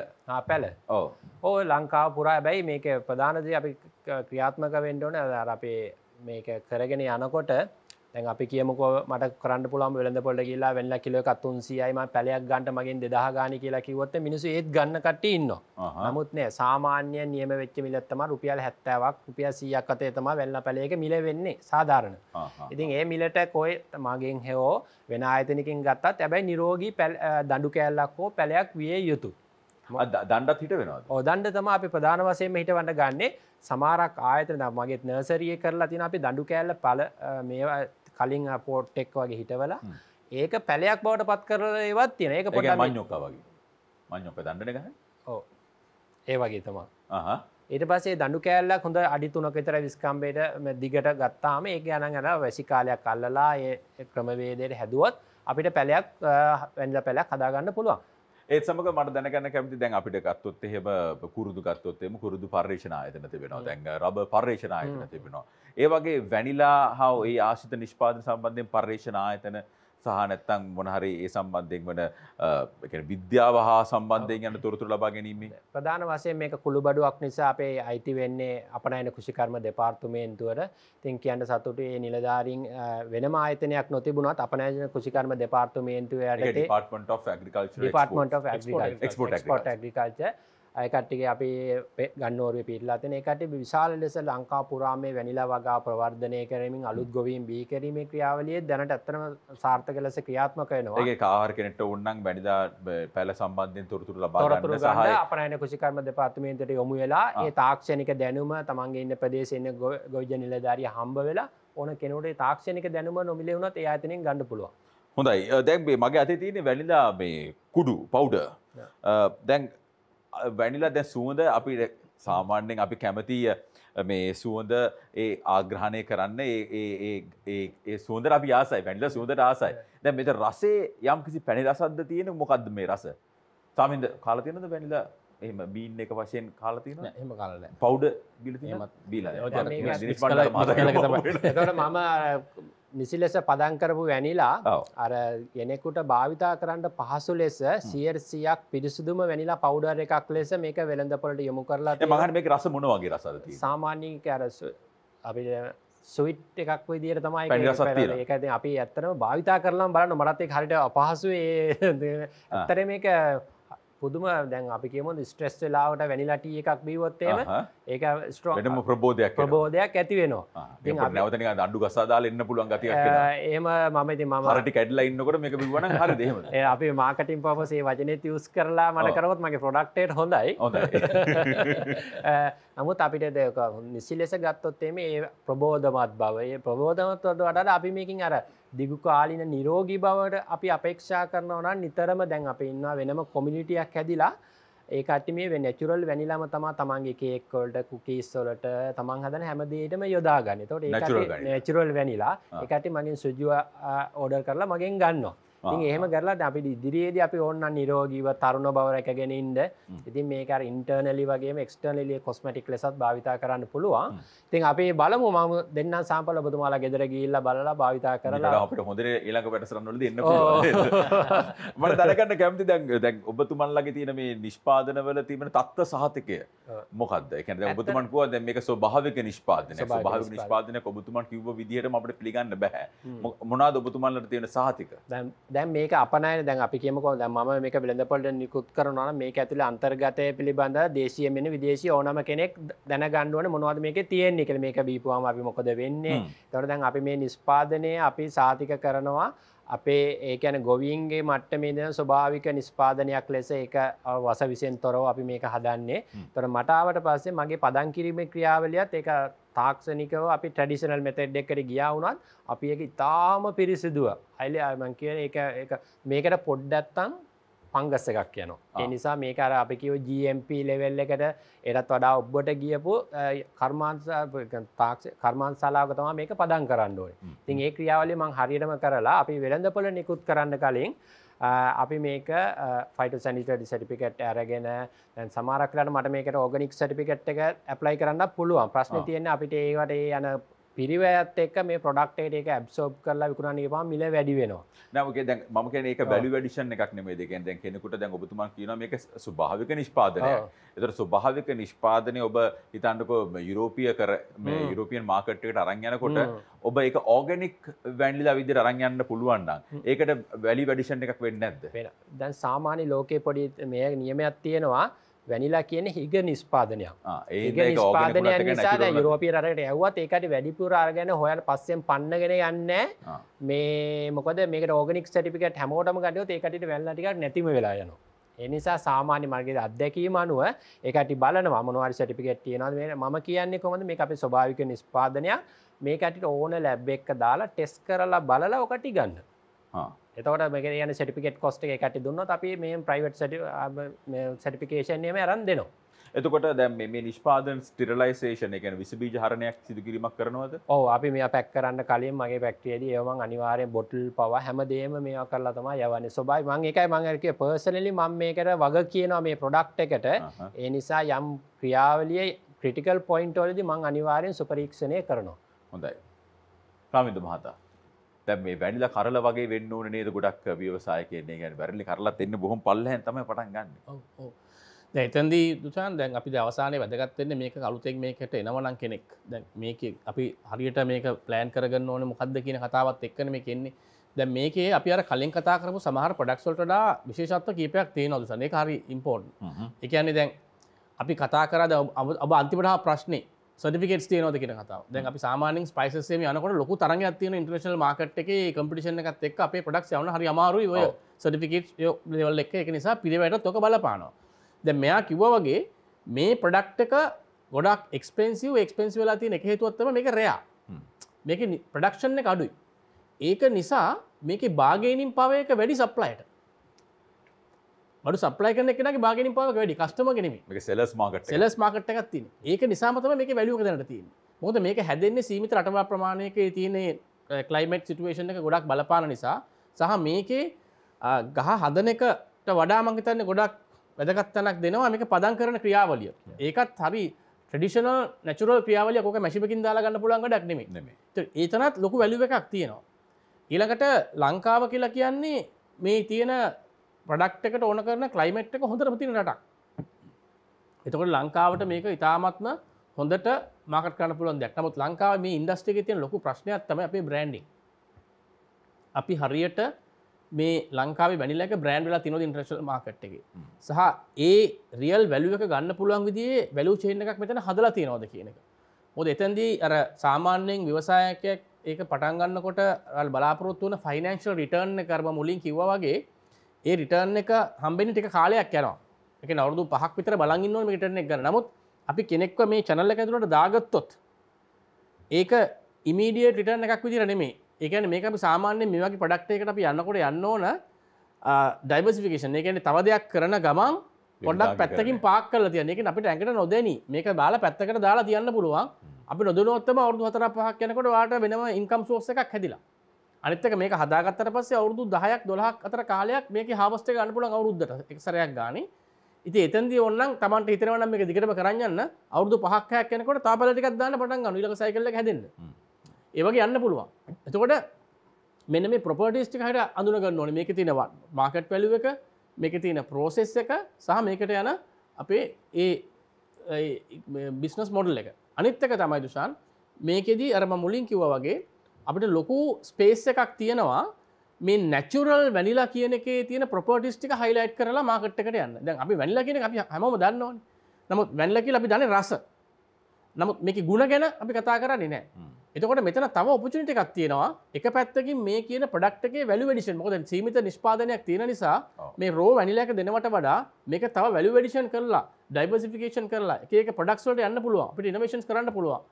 පැල. ඔව්. ඕ ලංකාව පුරා බැයි මේක ප්‍රධානද අපි ක්‍රියාත්මක වෙන්ඩෝන අර අපේ මේක කරගෙන යනකොට දැන් අපි කියමුකෝ මට කරන්න පුළන් වෙළඳ පොල්ට කියලා වෙල්ල කිලෝ කත්තුන්සියයිම පැලයක් ගන්ට මගින් දෙදහ ගානි කියලා කිවොත්ත මිනිසු ඒත් ගන්න කට ඉන්න. නමුත් නෑ සාමාන්‍ය නියම වෙච්ච මිලත්තම රුපියල් හැත්තාවක් රුපිය සියක් අතේ තම වෙල්ල පැලේක මිල වෙන්නේ සාධාරණ. ඉතින් ඒ මිලට කොයි මගෙන් හෙවෝ වෙන ආයතනකින් ගත්තත් ඇබැයි නිරෝගී දඩු කෑල්ලක් හෝ පැලයක් විය යුතු දණ්ඩත් හිට වෙනවාද? ඔදන්ඩ තම අපි ප්‍රධාන වසයෙන් හිට වඩ ගන්නේ. සමාරක් ආයතන මගේත් නර්සරිය කරලා තින අපි දඩු කෑල්ල පල මේ කලින් පෝට්ටෙක් වගේ හිටවල ඒක පැලයක් බවට පත් කරල ඒවත් තියෙන. ඒක පොට මං්ඥොක්ක වගේ. මං්ඥොක දණ්ඩන ගහ ඒ වගේ තමා ඊට පසේ දඩු කෑල්ලක් හොඳ අඩි තුනක විතර විස්කම්බේට දිගට ගත්තාම ඒ යන ගැන වැසි කාලයක් අල්ලලා ඒ ක්‍රමවේදයට හැදුවත් අපිට පැලයක් වැනිල පැලයක් හදාගන්න පුළුවන් ඒත් සමග මට දැනගන්න කැමති දැන් අපිට ගත්තොත් එහෙම කුරුදු ගත්තොත් එම කුරුදු පර්යේෂණ ආයතන තිබෙනවා. දැන් රබ පර්යේෂණ ආයතන තිබෙනවා. ඒ වගේ වැනිලා හා ඒ ආශිත නිෂ්පාදන සම්බන්ධයෙන් පර්යේෂණ ආයතන සහ නැත්තම් මොන හරි ඒ සම්බන්ධයෙන් වන විද්‍යාව හා සම්බන්ධයෙන් යන තොරතුරු ලබා ගැනීමේ. ප්‍රධාන වශයෙන් මේක කුළුබඩුවක් නිසා අපේ අයිති වෙන්නේ අපනයන කෘෂිකර්ම දෙපාර්තුමේන්තුවට. තින් කියන්න සතුට ඒ නිලධාරින් වෙනම ආයතනයක් නොතිබුණත් අපනයන කෘෂිකර්ම දෙපාර්තුමේන්තුව යටතේ ඩිපාර්ට්මන්ට් අයකට්ටිගේ අපි ගන්නෝරුව පිටලා තින එකට විශාල ලෙස ලංකා පුරාමේ වැනිලා වගා ප්‍රවර්ධනය කරමින් අලුත් ගොවීම් බී කිරීමේ ක්‍රියාවලිය දැනට ඇත්තනම සාර්ථක ලෙස ක්‍රියාත්මක වෙනවා. ඒගේ කාහර කෙනෙට ඔන්නන් බැනිදා පැල සම්බන්ධයෙන් තොරතුරු ලබා තොරතුරු ගන්න ගන්න සහය. අපනයන කෘෂිකර්ම දෙපාර්තමේන්තට යොමු වෙලා ඒ තාක්ෂණික දැනුම තමන්ගේ ඉන්න ප්‍රදේශන්න ගොජ නිලධාරිය හම්බ වෙලා ඕන කෙනට තාක්ෂණික දැනුම නොමිලේ වුණත් ඒ අතනින් ගන්න පුළුවන්. හොඳයි. අ, දැන් මේ මගේ අතේ තියෙන වැනිලා මේ කුඩු පවුඩ දැන් වැනිලා දැන් සුවඳ අපි දැ- සාමාන්‍යයෙන් අපි කැමතිය මේ සුවඳ ඒ ආග්‍රහණය කරන්න ඒ- සුවඳ අපි ආසයි. වැනිලා සුවඳට ආසයි. දැන් මෙත රසේ යම් කිසි පැණි රසද්ද තියෙන මොකක්ද මේ රස? සාමින්ද කාලා තියෙනද වැනිලා එහෙම බීන් එක වශයෙන් කාලා තියෙනවා එහෙම කාලන පවුඩ එහෙමත්. බීලා. දැන් මම නිසි ලෙස පදන් කරපු වැනිලා. අර කෙනෙකුට භාවිතා කරන්න පහසු ලෙස සියර්සියක් පිරිසුදුම වැනිලා පෞඩර් එකක් ලෙස මේක වෙළඳපොලට යොමු කරලා ඒ මහන් මේක රස මොන වගේ රසද තියෙන්නේ සාමාන්‍යක අර අපි සුවිට් එකක් විදිට තමයි. ඒක අපි ඇත්තනම භාවිතා කරලා බලන්න මරත් හරිට අපහසු ඇත්තර මේක පුදුම දැන් අපි කියම ස්ට්‍රෙස් වෙලාවට වැනිලටිය එකක් බීවොත්තේම. ඒක ස්ට්‍රෝ වෙනම ප්‍රබෝධයක්. ප්‍රබෝධයක් ඇති වෙනවා ඉතින් අපි- නැවතන අඩු ගසාදාල එන්න පුළුවන් වෙනවා. ඒම මම ඉති මම හරටි කැඩලා ඉන්නකොට මේක බිව්වනම් හරි දෙහෙම. ඒ අපි මාකටින් පපසේ වචනය තියස් කරලා කරොත් මගේ ප්‍රොඩක්ටේට හොඳයි. නමුත් අපිට දෙක නිසි ලෙස ගත්තොත්තේ මේ ප්‍රබෝධමත් බව ඒ ප්‍රබෝධමත්වද වඩට අපි මේකින් අර දිගු කාලින නිරෝගී බවට අපි අපේක්ෂා කරනවන නිතරම දැන් අප ඉන්න වෙනම කොමිනිිටියක් හැදිලා ඒකට මේ නැචුරල් වැනිලාම තමා තමන්ගේ කේක්කොල්ට කුකිස්සොලට තමන් හදන හැමදේටම යොදා ගන්න තොට. Natural vanilla. එකට මගින් සුජුව ඕඩර් කරලා මගෙන් ගන්නවා ඉතින් ආ. එහෙම කරලා අපි ඉදිරියේදී අපි ඔන්න නිරෝගීව තරුණ බව රැකගෙනඉන්ද ඉතින් මේක ඉන්ටර්නලි වගේ එක්ස්ටර්නලිය කොස්මටික් ලෙසත් භාවිතා කරන්න පුළුවන් ඉතින් අපි බලමු මම දෙන්න සාම්පල බතුමාලා ගෙදර ගිල්ල බලලා භාවිතා කරලා අපිට හොඳට ඊළඟ වැඩසටහන් වලදී එන්න ඕ. පුළුවන්. මට දැනගන්න කැමති දැන් දැන් ඔබතුමන්ලගේ තියෙන මේ නිෂ්පාදනවල තිබෙන තත්ත්ව සහතිකය මොකද්ද? ඒ කියන්නේ දැන් ඇත්ත- ඔබතුමන් කිව්වා දැන් මේක ස්වභාවික නිෂ්පාදනයක්. ස්වභාවික ස්වභාවික නිෂ්පාදනයක් ඔබතුමන් කිව්ව විදිහටම අපිට පිළිගන්න බෑ. මො- මොනවාද ඔබතුමන්ලට තියෙන සහතික? දැන් මේක අපනය දැන් අපි කියමකෝ දැන් මම මේක වෙළඳපොල්ට නිකුත් කරනවා මේක ඇතුළේ අන්තර්ගතය පිළිබඳ දේශීය මෙන්න විදේශීය ඕනම කෙනෙක් දැනගන්න ඕනේ මොනවද මේකේ තියෙන්නේ කියලා. මේක බීපුවාම අපි මොකද වෙන්නේ. එතකොට දැන් අපි මේ නිෂ්පාදනය අපි සාතික කරනවා. අපේ ඒ කියන්නේ ගොවීන්ගේ මට්ටමේ දෙන ස්වභාවික නිෂ්පාදනයක් ලෙස අ, වස විසෙන් තොරව අපි මේක හදන්නේ. එතකොට මට ආවට පස්සේ මගේ පදන් කිරීමේ ක්‍රියාවලියත් ඒක තාක්ෂණිකව අපි ට්‍රැඩිෂනල් මෙතඩ් එකකට ගියා වුණත් අපි ඒක ඉතාම පිරිසිදුව. අයිල මං කියන මේකට පොඩ්ඩත්තම් පංගස්ස එකක් යනවා. ඒ නිසා මේක අර අපි කිව්ව GMP ලෙවල් එකට එරත් වඩා ඔබ්බට ගියපු තාක්ෂ කර්මාන්ශලාවක තමයි මේක පදන් කරන්න ඕනේ. ඉතින් ඒ ක්‍රියාවලිය මං හරියටම කරලා අපි වෙළඳපොළ නිකුත් කරන්න කලින් අපි මේක ෆයිට සනිට සටිපිකට් ඇරගෙන සමාරක්ලට මට මේකට ඕගනික් සටිපිකට් එක ඇප්ලයි කරන්න පුළුවන් ප්‍රශ්න ආ. තියෙන අපිට ඒවට යන පිරිවඇත් එක් මේ ප්‍රොඩක්ටේට එක ඇබ්සෝබ් කරලා විකුණන ඒපා මිල වැඩි වෙනවා නෑ ඔකේ දැන් මම කියන්නේ ඒක වැලියු ඇඩිෂන් එකක්. ඒ කියන්නේ දැන් කෙනෙකුට දැන් ඔබතුමන් කියනවා මේක ස්වභාවික නිෂ්පාදනයක්. ඔව්. ඒතර ස්වභාවික නිෂ්පාදනය ඔබ හිතන්නකෝ යුරෝපීය කර මේ. යුරෝපියන් මාකට් එකට අරන් යනකොට හ්ම්. ඔබ ඒක ඕගනික් වැනිලා විදිහට අරන් යන්න පුළුවන් නම් ඒකට වැලියු ඇඩිෂන් එකක් වෙන්නේ? වෙන දැන් සාමාන්‍ය ලෝකයේ පොඩි මේ නියමයක් තියෙනවා වැනිලා කියන හිග නිස්පාදනයක්. ඒ එක නිසා යුරෝපීය රටකට ඇව්වත් ඒකට වැඩිපුර අරගෙන හොයන පස්සෙන් පන්නගෙන යන්නේ. මේ මොකද මේකට ඕගනික් සර්ටිෆිකේට් හැමෝටම ගත්තොත් ඒකට වැල්ලා ටිකක් නැතිම වෙලා යනවා. ඒ නිසා සාමාන්‍ය මර්ගයේ අත්දැකීම අනුව ඒකට බලනවා මොනවාරි සර්ටිෆිකේට් තියෙනවද මේ කියන්නේ කොහොමද? මේක අපේ ස්වභාවික නිස්පාදනයක්. මේකට ඕන ලැබ් එකක දාලා ටෙස්ට් කරලා බලලා ඔකට ගන්න. එතකොට මේක යන සටිපිකෙට් කොස්ට එකට දුන්නත් අපි මේ ප්‍රයිවට් සටිෆිකේෂන් නම අරන් දෙනවා. එතකොට දැම් මේ නිෂ්පාදන් ස්ටිරලයිසේෂන එකන විසබීජ හරණයක් සිදුකිරීමක් කරනවද? ඕ අපි මේ පැක් කරන්න කලින් මගේ පැක්ටියද ඒවන් අනිවාරයෙන් බොටල් පව හැමදේම මේ කරලා තම යවන්න. ස්වබයි මං එකයි මංගරක පර්සනලි මං මේකට වග කියනවා මේ ප්‍රොඩක්් එකට. ඒ නිසා යම් ක්‍රියාවලිය ක්‍රටිකල් පොයින්ටෝලදි මං අනිවාරයෙන් සුපරීක්ෂණය කරනවා. හොඳයි. කාමිද මහතා දැ මේ වැනිල කරල වගේ වෙන්න ඕන නේද ගොඩක් ව්‍යවසාය කියන්නේ ගැන වැරලි කරලත් එන්න බොහොම පල්ලහන් තම පටන් ගන්න. දැතන්දී දුචන් දැන් අපි අවසානය වැදගත්වෙන්න මේක අලුතෙක් මේකට එනවනන් කෙනෙක්. දැ මේක අපි හරියට මේක ප්ලෑන් කරගන්න ඕන මොකක්ද කියන කතාවත් එක්කන මේ කෙන්නේ දැ මේකේ අපි අර කලින් කතා කරපු සමහර පොඩක්ස්වල්ටඩා විශේෂත්ව කීපයක් තියෙන දුසන හරි ඉම්පෝර්ට් එකන්නේ දැන් අපි කතා කරද ඔබ අන්තිපටා ප්‍රශ්නය සටිකෙට තියනවද කියෙන කතාව. දැන් අපි සාමානින් ස්පයිසේම යනකට ලොකු තරග තියන ඉන්ට්‍රේශල් මාකට් එක කම්පිටිෂන එකත් එක් අපේ පොඩක් යවන හරි අමාරු ඔය සටිකේට් ලෙවල් එක. එක නිසා පිළිවට තොක බලපානවා. ද මෙයා කිව්ව වගේ මේ ප්‍රඩක්් එක ගොඩක් එක්ස්පෙන්සිව එක්ස්පෙන්සි වෙලා තියන එක හේතුවත්තම මේක රයා මේක ප්‍රඩක්ෂණ එක අඩුයි. ඒක නිසා මේක බාගේනින් පවයක වැඩි සප්ලයිට බඩු සප්ලයි කන එකනගේ බාගෙන පාව වැඩි කස්ටම ගෙනීම සෙලස් මාකට සෙලස් මාකට් එකක්. තින ඒක නිසාමතම මේක වැලියක දැනට තින් මොද මේක හැදෙන්නේ සීමිත රටවා ප්‍රමාණයක තියනේ කලයිමට් සිටුවේෂන් එක ගොඩක් බලපාන නිසා සහ මේකේ ගහ හදන එකට වඩා මංගතන්න ගොඩක් වැදගත්තනක් දෙනවා මේක පදන් කරන ක්‍රියාවලිය. ඒකත් හරි ට්‍රඩිෂනල් නැචුරල් ක්‍රියාවලිය කොක මැසිපකින් දාලාගන්න පුළන්ග ඩක්නෙම ඒතනත් ලොකු වැලිුව එකක් තියෙනවා. ඊළඟට ලංකාව කියලා කියන්නේ මේ තියෙන ප්‍රඩක්්කට ඕන කරන කලයිමට් එක හොඳට තින රටක්. එතකොට ලංකාවට මේක ඉතාමත්ම හොඳට මාකට කන පුළන් දෙයක්. නමුත් ලංකාව මේ ඉන්ඩස්ටික තියන ලොකු ප්‍රශ්නයක් තම අපේ බ්‍රන්ඩි අපි හරියට මේ ලංකාව වැනිලක බ්‍රන්ඩ් වෙලා තිනොද ඉන්ට්‍රශල් මාකට් එක? සහ ඒ රියල් වැලුවක ගන්න පුළුවන් විදිේ වැලු චේන එකක් මෙතන හදලා තියෙනවද කියන එක. මොද එතන්දී අර සාමාන්‍යයෙන් විවසායකයක් ඒක පටන්ගන්නකොට බලාපොරොත්තු වන ෆයිනන්ශල් රිටර්න් කරම මුලින් කිව වගේ ඒ රිටර්න් එක හම්බෙන ටික කාලයක් යනවා. එක නවරදු පහක් විතර බලගන්න ටන එක නමුත් අපි කෙනෙක්ව මේ චනල්ල ඇතුළට දාගත්තොත් ඒක ඉමීඩිය රිටර්න එකක් විදිර නෙමේ ඒකන මේක අපි සාමාන්‍ය මේ වගේ පඩක්ටයකට අපි යන්නකොට යන්න ඕන ඩයිබසිිකේෂන් එකන තව දෙයක් කරන ගමන් පොඩක් පැත්තකින් පාක් කල තියන එක අපිට ඇඟට නොදැන. මේක බාල පැත්තකට දාලා තියන්න පුළුවන්. අපි නොදනොත්තම අවුදු හතර පහක් යනකොට වාට වෙනම ඉන්කම් සෝස එකක් හැදිලා අනිත්තක මේක හදාගත්තර පස්සේ අවුරදු දහයක් දොලහක් අතර කාලයක් මේක හවස්ට ගන්නපුල අවුරුද්ධට එක්සරයක් ගාන. ඉති එතන්දි ඔන්න තමන්ට හිතරවන මේ දිගටම කරන්න අවුදු පහක් යනකොට තාපලටික් දාන්න පටන් නිලක සයිකල්ල හැදන්න. ඒවගේ යන්න පුළුවන්. එතකොට මෙන්න මේ ප්‍රපර්ටිස්ටි හට අඳුනගන්න ඕන. මේක තියෙනවා මාකට් පැලුව එක මේක තියෙන ප්‍රෝසෙස් එක සහ මේකට යන අපේ ඒ බිස්නස් මොඩල් එක. අනිත්තක තමයි දුෂාන්. මේකෙදී අරම මුලින් කිව්ව වගේ අපිට ලොකු ස්පේස් එකක් තියෙනවා. මේ නැචුරල් වැනිලා කියන එක තියෙන ප්‍රපටිස්ටික හයිලයිට් කරලා මාකට්කට යන්න. දැන් අපි වැනිලා කියන අපි හැමෝම දන්නවන. නමුත් වැල්ලකි අපි දන රස. නමුත් මේක ගුණ ගැන අපි කතා කරන්නේ නෑ එතකොට මෙතන තම ඔපචනිට එකක් තියෙනවා. එක පැත්තකින් මේ කියන පඩක්ටේ වැලු වැඩිෂන් මොද සීමිත නිෂ්පාදනයක් තියෙන නිසා මේ රෝ වැනිලක දෙනවට වඩා මේක තව වැලු වැඩිෂන් කරලා ඩයිබසිෆිකේෂන් කරලා එක පඩක්ස්වලට යන්න පුළුව අපිට ඉනවේශන් කරන්න පුළුවන්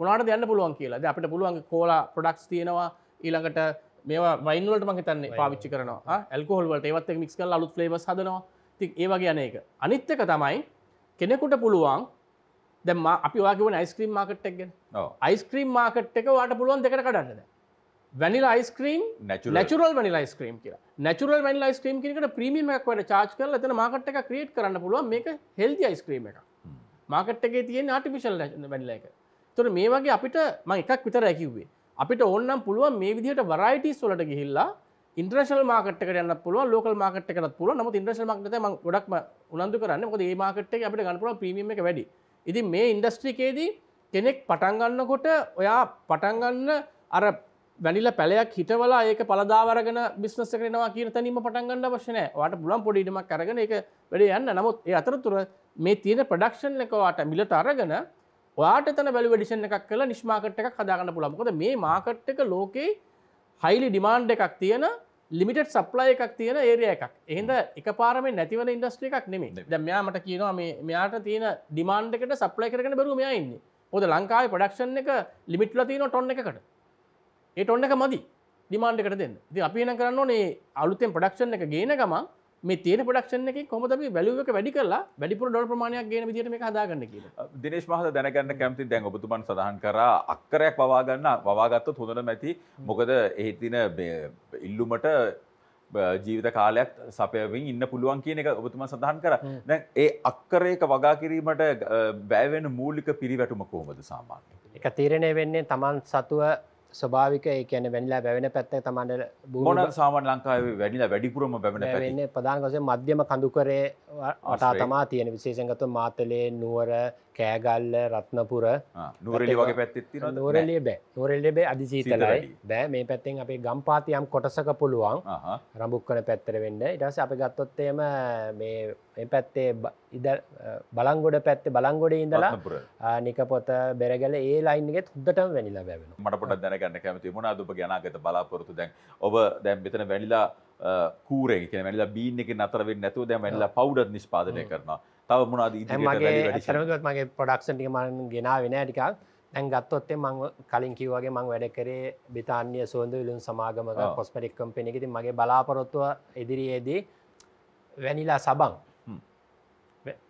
මොනාට යන්න පුළුවන් කියලා. අපිට පුළුවන් කෝලා ප්‍රඩක්ස් තියෙනවා. ඊළඟට මේවා වයින්වලට මං තන්නේ පාවිච්චි කරනවා. ඇල්කෝල්වලට ඒවත් මික්ස් කල අලුත් ෆලේවස් හදනවා. ති ඒවගේ යන එක අනිත්තක තමයි කෙනෙකුට පුළුවන් දැම අපි වාගවන යිස්ක්‍රීම් මාකට්ටක්ගෙන යිස්ක්‍රීම් මාකට් එක වාට පුළුවන් දෙකට කඩන්නද වැනිල යිස්ක්‍රීම් නැචුරල් වනි යිස්ක්‍රීම් කිය නැචුරල් වනි යිස්ක්‍රීම් කියට ප්‍රීමියම එකක් වඩ චාච් කල එතන මාකට් එක ක්‍රියට් කරන්න පුළුවන්. මේක හෙල්දි යිස්ක්‍රීම් එක මාකට් එක තියෙන ආටිපිශල් වැනිල එක තුර මේ වගේ අපිට ම එකක් විතර ඇකිවේ අපිට ඔන්නම් පුළුවන් මේ විදිහට වරයිටස් වලට ගිහිල්ලා ඉන්ට්‍රශල් මාකට යන්න පුළුව ලෝක මාකට එකත් පුළුව නම ඉන්ට්‍රශල් මාකට ම ගොඩක්ම උනන්දු කරන්න. ොද ඒ මාකට අපිට ගන්නපුල ප්‍රීමියම එක වැඩි. ඉති මේ ඉන්ඩස්ට්‍රිකේදී කෙනෙක් පටන්ගන්නකොට ඔයා පටන්ගන්න අර වැනිල පැලයක් හිටවලා ඒක පලදාවරගෙන බිස්නස කරනවා කියන තැනීම පටන්ගන්න වශනය වාට පුලන් පොඩිඩමක් කරගෙන එක වැඩ යන්න. නමුත් ඒ අතරතුර මේ තියෙන ප්‍රඩක්ෂන් එකවාට මිලට අරගෙන වාට තන වැලි වැඩිෂන් එකක් කළ නිශ්මාකට එකක් හදාගන්න පුළමකොද මේ මාකට් එක ලෝකේ හයිලි ඩිමාන්්ඩ එකක් තියෙන ලිමිට සප්ලයි එකක් තියෙන ඒරිය එකක්. එහිද එක පාරම නැතිවන ඉන්ඩස්ට්‍රි එකක් නෙමේ දැමයාමට කියනවා මේ මෙයාට තියෙන ඩිමාන්ඩ එකට සප්ලයි කරන බරු මෙයා ඉන්න. ොද ලංකායි පඩක්ෂන් එක ලිමිට්ල තියන ටොන්න එකකට. ඒ ටොන්න එක මදි. ඩිමාන්ඩ එකට දෙන්න. ති අපි එන කරන්න ඕනේ අලුතෙන් පඩක්ෂන් එක ගේන ගම මේ තියෙන පොඩක්ෂන් එක අපි වැලුවක වැඩි කරලා වැඩිපුර ඩොල් ප්‍රමාණයක් ගෙන විදිහට මේක හදාගන්න කියලා. දිනේශ් මහත දැනගන්න කැමති දැන් ඔබතුමන් සඳහන් කරා අක්කරයක් පවාගන්න පවාගත්තොත් හොඳට මැති මොකද එහි තින ඉල්ලුමට ජීවිත කාලයක් සපයවින් ඉන්න පුළුවන් කියන එක ඔබතුමන් සඳහන් කර. දැන් ඒ අක්කරයක වගා කිරීමට බෑවෙන මූලික පිරිවැටුම කෝමද සාමාන්‍ය. එක තීරණය වෙන්නේ තමන් සතුව ස්වභාවික ඒ කියන වැනිලා බැවෙන පැත්ත තමන්ට මොන සාමාන් ලංකාවේ වැඩිලා වැඩිපුරම බැවන වෙන්නේ ප්‍රධාන වශයෙන් මධ්‍යම කඳුකරේ ආශ්‍රයේ. තමා තියෙන විශේෂගත මාතලේ නුවර කෑගල්ල රත්නපුර. නුවරලි වගේ පැත්තෙත්ති නෝරලිය බෑ. නෝරල්ලි බේ සීතල අධිසීතලයි. බෑ. මේ පැත්තෙන් අපේ ගම්පාතියම් කොටසක පුළුවන්. රඹුක්කන පැත්තර වෙන්න. ඉටස අපි ගත්තොත්තේම මේ පැත්තේ ඉද බලංගොඩ පැත්තේ බලංගොඩ ඉඳලා නිකපොත බෙරගල ඒ ලයින්ගෙත් හුද්දටම වැනිලා බැවෙන මට පොට දැනගන්න කැමති මොන දුප ගැනාගත බලාපොරතු දැන් ඔබ දැම් මෙතන වැනිලා කූරේ කිය වැනිලා බීන්න එක නතරවෙන් නැතුව දැ වැනිලා පෞඩත් නිස්පාදනය කරනවා තව මොනාද මගේ ඇතරමගත් මගේ පොඩක්ෂන්ටික මන් ගෙනා වෙන ටිකක්. දැන් ගත්තොත්තේ මං කලින් කිව්වගේ මං වැඩ කරේ බිතාන්‍ය සුවඳ විලුන් සමාගමක. කොස්පටික් කම්පෙනෙකති මගේ බලාපොරොත්තුව ඉදිරියේදී වැනිලා සබං.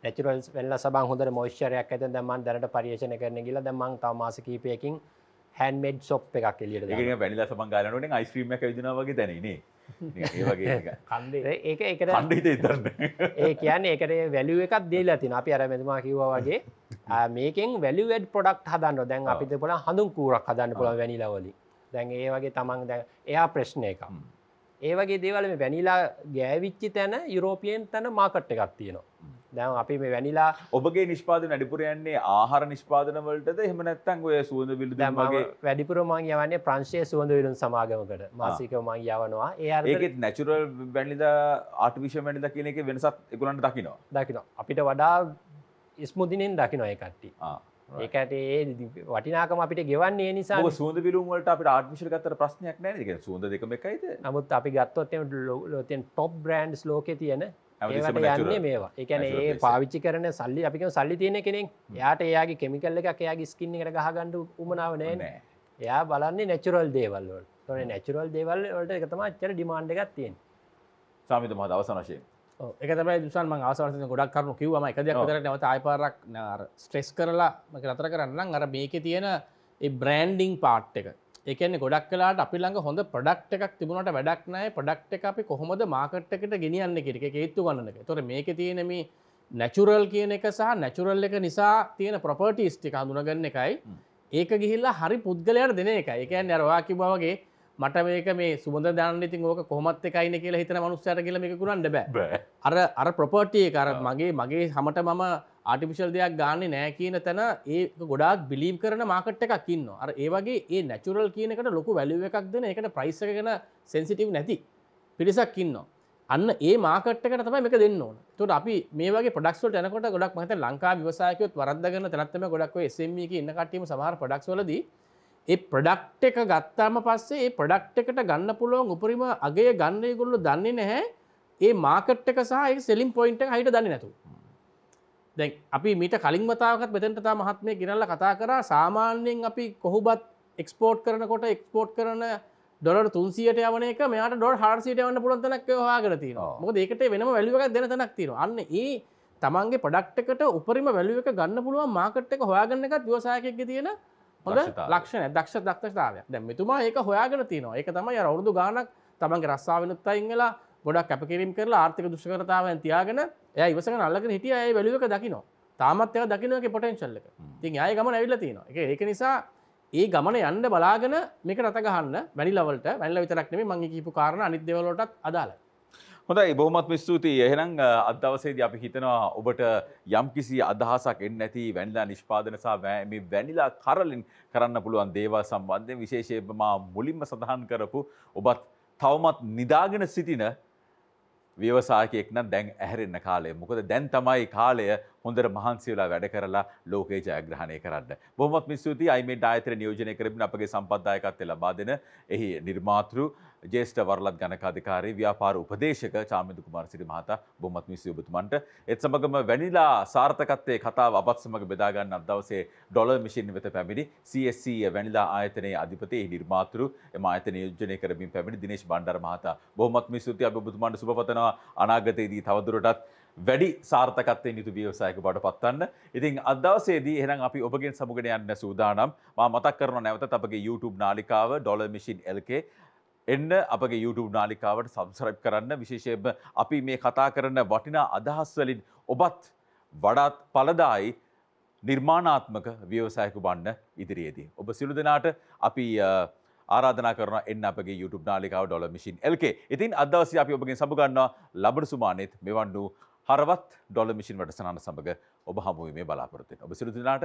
නැචරල් වෙල්ල සබන් හොඳ මොශ්චරයක් ඇත දමන් දැනට පරිේෂණ කරන ගිල දමන් තව මාස කීපයකින් හැන්මෙඩ් සොප් එකක් එලියට වැනිලා සබන් ගලනුවෙන් යිස්ක්‍රීම එක විදින වගේ දැනනේ ඒක ඉතරන්න ඒ කියන්නේ එකට වැලුව එකක් දේලා තින අපි අර මෙතුමා කිව්වා වගේ මේකෙන් වැලිවඩ් පොඩක්් හදන්න දැන්. අපිත පොල හඳුන් කූරක් හදන්න පුළ වැනිලවලින් දැන් ඒ වගේ තමන් දැන් එයා ප්‍රශ්නය එක. ඒ වගේ දේවල මේ වැනිලා ගෑවිච්චි තැන යුරෝපියන් තැන මාකට් එකක් තියෙනවා දැන් අපි මේ වැනිලා ඔබගේ නිෂ්පාදන අඩිපුර යන්නේ ආහාර නිෂ්පාදන වලටද එහෙම නැත්නම් ඔය සුවඳ විලුදුම් දැන් වගේ වැඩිපුර මං යවන්නේ ප්‍රංශය සුවඳ විලුන් සමාගමකට මාසික මං යවනවා ඒ අර ඒකෙත් නැචුරල් වැනිලා ආටිවිෂ වැනිලා කියන එක වෙනසත් එකුලන්ට දකිනවා දකින අපිට වඩා ඉස්මුදිනෙන් දකින ඒ කට්ටි ආ. ඒකට ඒ වටිනාකම අපිට ගෙවන්නේ ඒ නිසා සුවඳ විලුම් වලට අපිට ආටිවිෂල් ගත්තට ප්‍රශ්නයක් නැහැ නේද? කියන්නේ සුවඳ දෙකම එකයිද? නමුත් අපි ගත්තොත් ලෝතෙන් ටොප් බ්‍රන්ඩ්ස් ලෝකෙ තියෙන. යන්නේ මේවා එකන ඒ. පාවිච්චි කරන සල්ලි අපික සල්ලි තියෙන කෙනෙක් යාට එයාගේ කෙමිකල් එකක් එයාගේ ස්කින්න එකට ගහගන්නඩ උමනාව නෑ නෑ. එයා බලන්නේ නැචුරල් දේවල්වල තොන නැචුරල් දේවල් වලට එකතම අච්චර ඩිමාන්ඩ එකක් තියෙන සාමිත මහත අවසන් වශයෙන්. එක තමයි දුසන් ම අවසවස ගොඩක් කරනු කිවම එක දෙයක් ඔව්. දර නැවත ආයපාරක් ස්ට්‍රෙස් කරලා මක නතර කරන්න අර මේක තියෙන ඒ බ්‍රෑන්ඩිං පාට් එක එකන ගොඩක් කලාට අපි ළඟ හොඳ ප්‍රඩක්් එකක් තිබුණට වැඩක් නෑ ප්‍රඩක්් එක අපි කොහොමද මාකට් එකට ගෙනියන්න කෙරක ඒත්තු ගන්නක තොර මේක තියෙන මේ නැචුරල් කියන එක සහ නැචුරල් එක නිසා තියෙන ප්‍රපර්ටිස්ටික හඳුනගන්න එකයි. ඒක ගිහිල්ලා හරි පුද්ගලයට දෙන එක එකන් අරවා කිබවගේ මට මේක මේ සුබඳ ඉතින් ඕක කොහොමත් එකයින කියලා හිතන මනුස්සයට කියලා මේක කරන්න බෑ. අර අර ප්‍රපර්ටිය කර මගේ මගේ හමට මම ආටිපිශල් දෙයක් ගන්න නෑ කියන තැන ඒ ගොඩක් බිලීම් කරන මාකට් එකක් ඉන්න අර ඒවගේ ඒ නැචුරල් කියනකට ලොකු වැලිුව එකක් දෙන එකට ප්‍රයිස ගැන සෙන්සිටව් නැති පිරිසක් ඉන්න අන්න ඒ මාකට්ක තමයි එක දෙන්න ඕන. තොට අපි මේ වගේ පොඩක්ස්වල් යනකොට ගොඩක් මත ලංකා විවසායකයොත් වරදගන්න තැනත්තම ගොඩක් සම ඉන්න කටීම සමහර පොඩක්ස්වලදී ඒ ප්‍රඩක්් එක ගත්තාම පස්සේ ඒ ප්‍රඩක්් එකට ගන්න පුළුවන් උපරිම අගේ ගන්නේ ගොල්ලු දන්නේ නැහැ. ඒ මාකට් එක සහ ඒ සෙලිම් පොයින්ට හහිට දන්න නැතු දැන් අපි මීට කලින් මතාවකත් මෙතැන්ටතා මහත්මය ගෙනල්ල කතා කර සාමාන්‍යයෙන් අපි කොහුබත් එක්ස්පෝට් කරනකොට එක්ස්පෝට් කරන ඩොලර් තුන්සියට යවන එක මෙයාට ඩොල් හර්සිට යවන්න පුළන්තනක් හාගරතින මොක ඒකට වෙනම වැලිුවක් දෙන තැනක් තිර අන්න ඒ තමන්ගේ පඩක්්කට උපරිම වැලිුව එක ගන්න පුළුවන් මාකට් එක හොයාගන්න එකත් වසායකෙක් තියෙන හොඳ. ලක්ෂණ දක්ෂ දක්ෂතාවය දැ මෙතුමා ඒක හොයාගෙන තිනවා ඒක තමයි අවුදු ගානක් තමන්ගේ රස්සාාවනුත් අයිංගලා ගොඩක් කැපකිරීම් කරලා ආර්ථික දුෂකරතාවෙන් තියාගෙන එය ඉවසක නල්ලක හිටිය අය වැලිුවක දකිනවා. තාමත්ය දකිනක පොටෙන්ශල්ල එක තින් අය ගමන ඇවිල්ල තියෙනවා. එක ඒක නිසා ඒ ගමන යන්න බලාගෙන මේක රත ගහන්න වැනි ලවලට වැල්ල විතරක්නෙම මංගි කීපු කාරණ අනිත් දෙවලටත් අදාල හොඳයි බොහොමත් ස්තුතියි. එහෙනම් අදවසේදී අපි හිතනවා ඔබට යම්කිසි අදහසක් එන්න ඇති වැනිලා නිෂ්පාදන සහ මේ වැනිලා කරලින් කරන්න පුළුවන් දේවල් සම්බන්ධයෙන් විශේෂයෙන්ම මා මුලින්ම සඳහන් කරපු ඔබත් තවමත් නිදාගෙන සිටින ව්‍යවසායකයෙක් නම් දැන් ඇහැරෙන්න කාලය. මොකද දැන් තමයි කාලය හොඳට මහන්සිවෙලා වැඩ කරලා ලෝකේ ජයග්‍රහණය කරන්න. බොහොමත් මිස්තුති අයි මේ ඩායතර නියෝජනය කරමින් අපගේ සම්පත්දායකත්වය ලබා දෙන එහි නිර්මාතෘ ජේෂ්ඨ වරලත් ගණකාධිකාරී ව්‍යාපාර උපදේශක චාමිදු කුමාරසිරි මහතා බොහොමත් මිස්තු ඔබතුමන්ට. ඒත් සමගම වැනිලා සාර්ථකත්වයේ කතාව අපත් සමග බෙදා ගන්න අද දවසේ ඩොලර් මැෂින් වෙත පැමිණි CSC වැනිලා ආයතනයේ අධිපති නිර්මාතෘ එම ආයතන නියෝජනය කරමින් පැමිණි දිනේෂ් බණ්ඩාර මහතා. බොහොමත් මිස්තුති අපි ඔබතුමන්ට සුබ පතනවා. අනාගතයේදී තවදුරටත් වැඩි සාර්ථකත්වයෙන් යුතු ව්‍යවසායක බවට පත්වන්න. ඉතින් අද දවසේදී එහෙනම් අපි ඔබගෙන් සමුගෙන යන්න සූදානම්. මා මතක් කරනවා නැවතත් අපගේ YouTube නාලිකාව ඩොලර් මැෂින් LK එන්න අපගේ YouTube නාලිකාවට සබස්ක්‍රයිබ් කරන්න විශේෂයෙන්ම අපි මේ කතා කරන වටිනා අදහස් වලින් ඔබත් වඩාත් පළදායි නිර්මාණාත්මක ව්‍යවසායක බන්න ඉදිරියේදී. ඔබ සිළු දෙනාට අපි ආරාධනා කරන එන්න අපගේ YouTube නාලිකාව ඩොල මිසින් LK. ඉතින් අදවසිය අපි ඔබගෙන් සමුගන්නවා ලබන සුමානෙත් මෙවන් වූ හරවත් ඩොල මිසින් වැඩසටහන සමග ඔබ හමුවීමේ බලාපොරොත්තු වෙනවා. ඔබ සියලු දෙනාට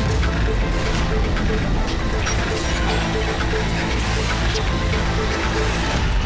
Thank you.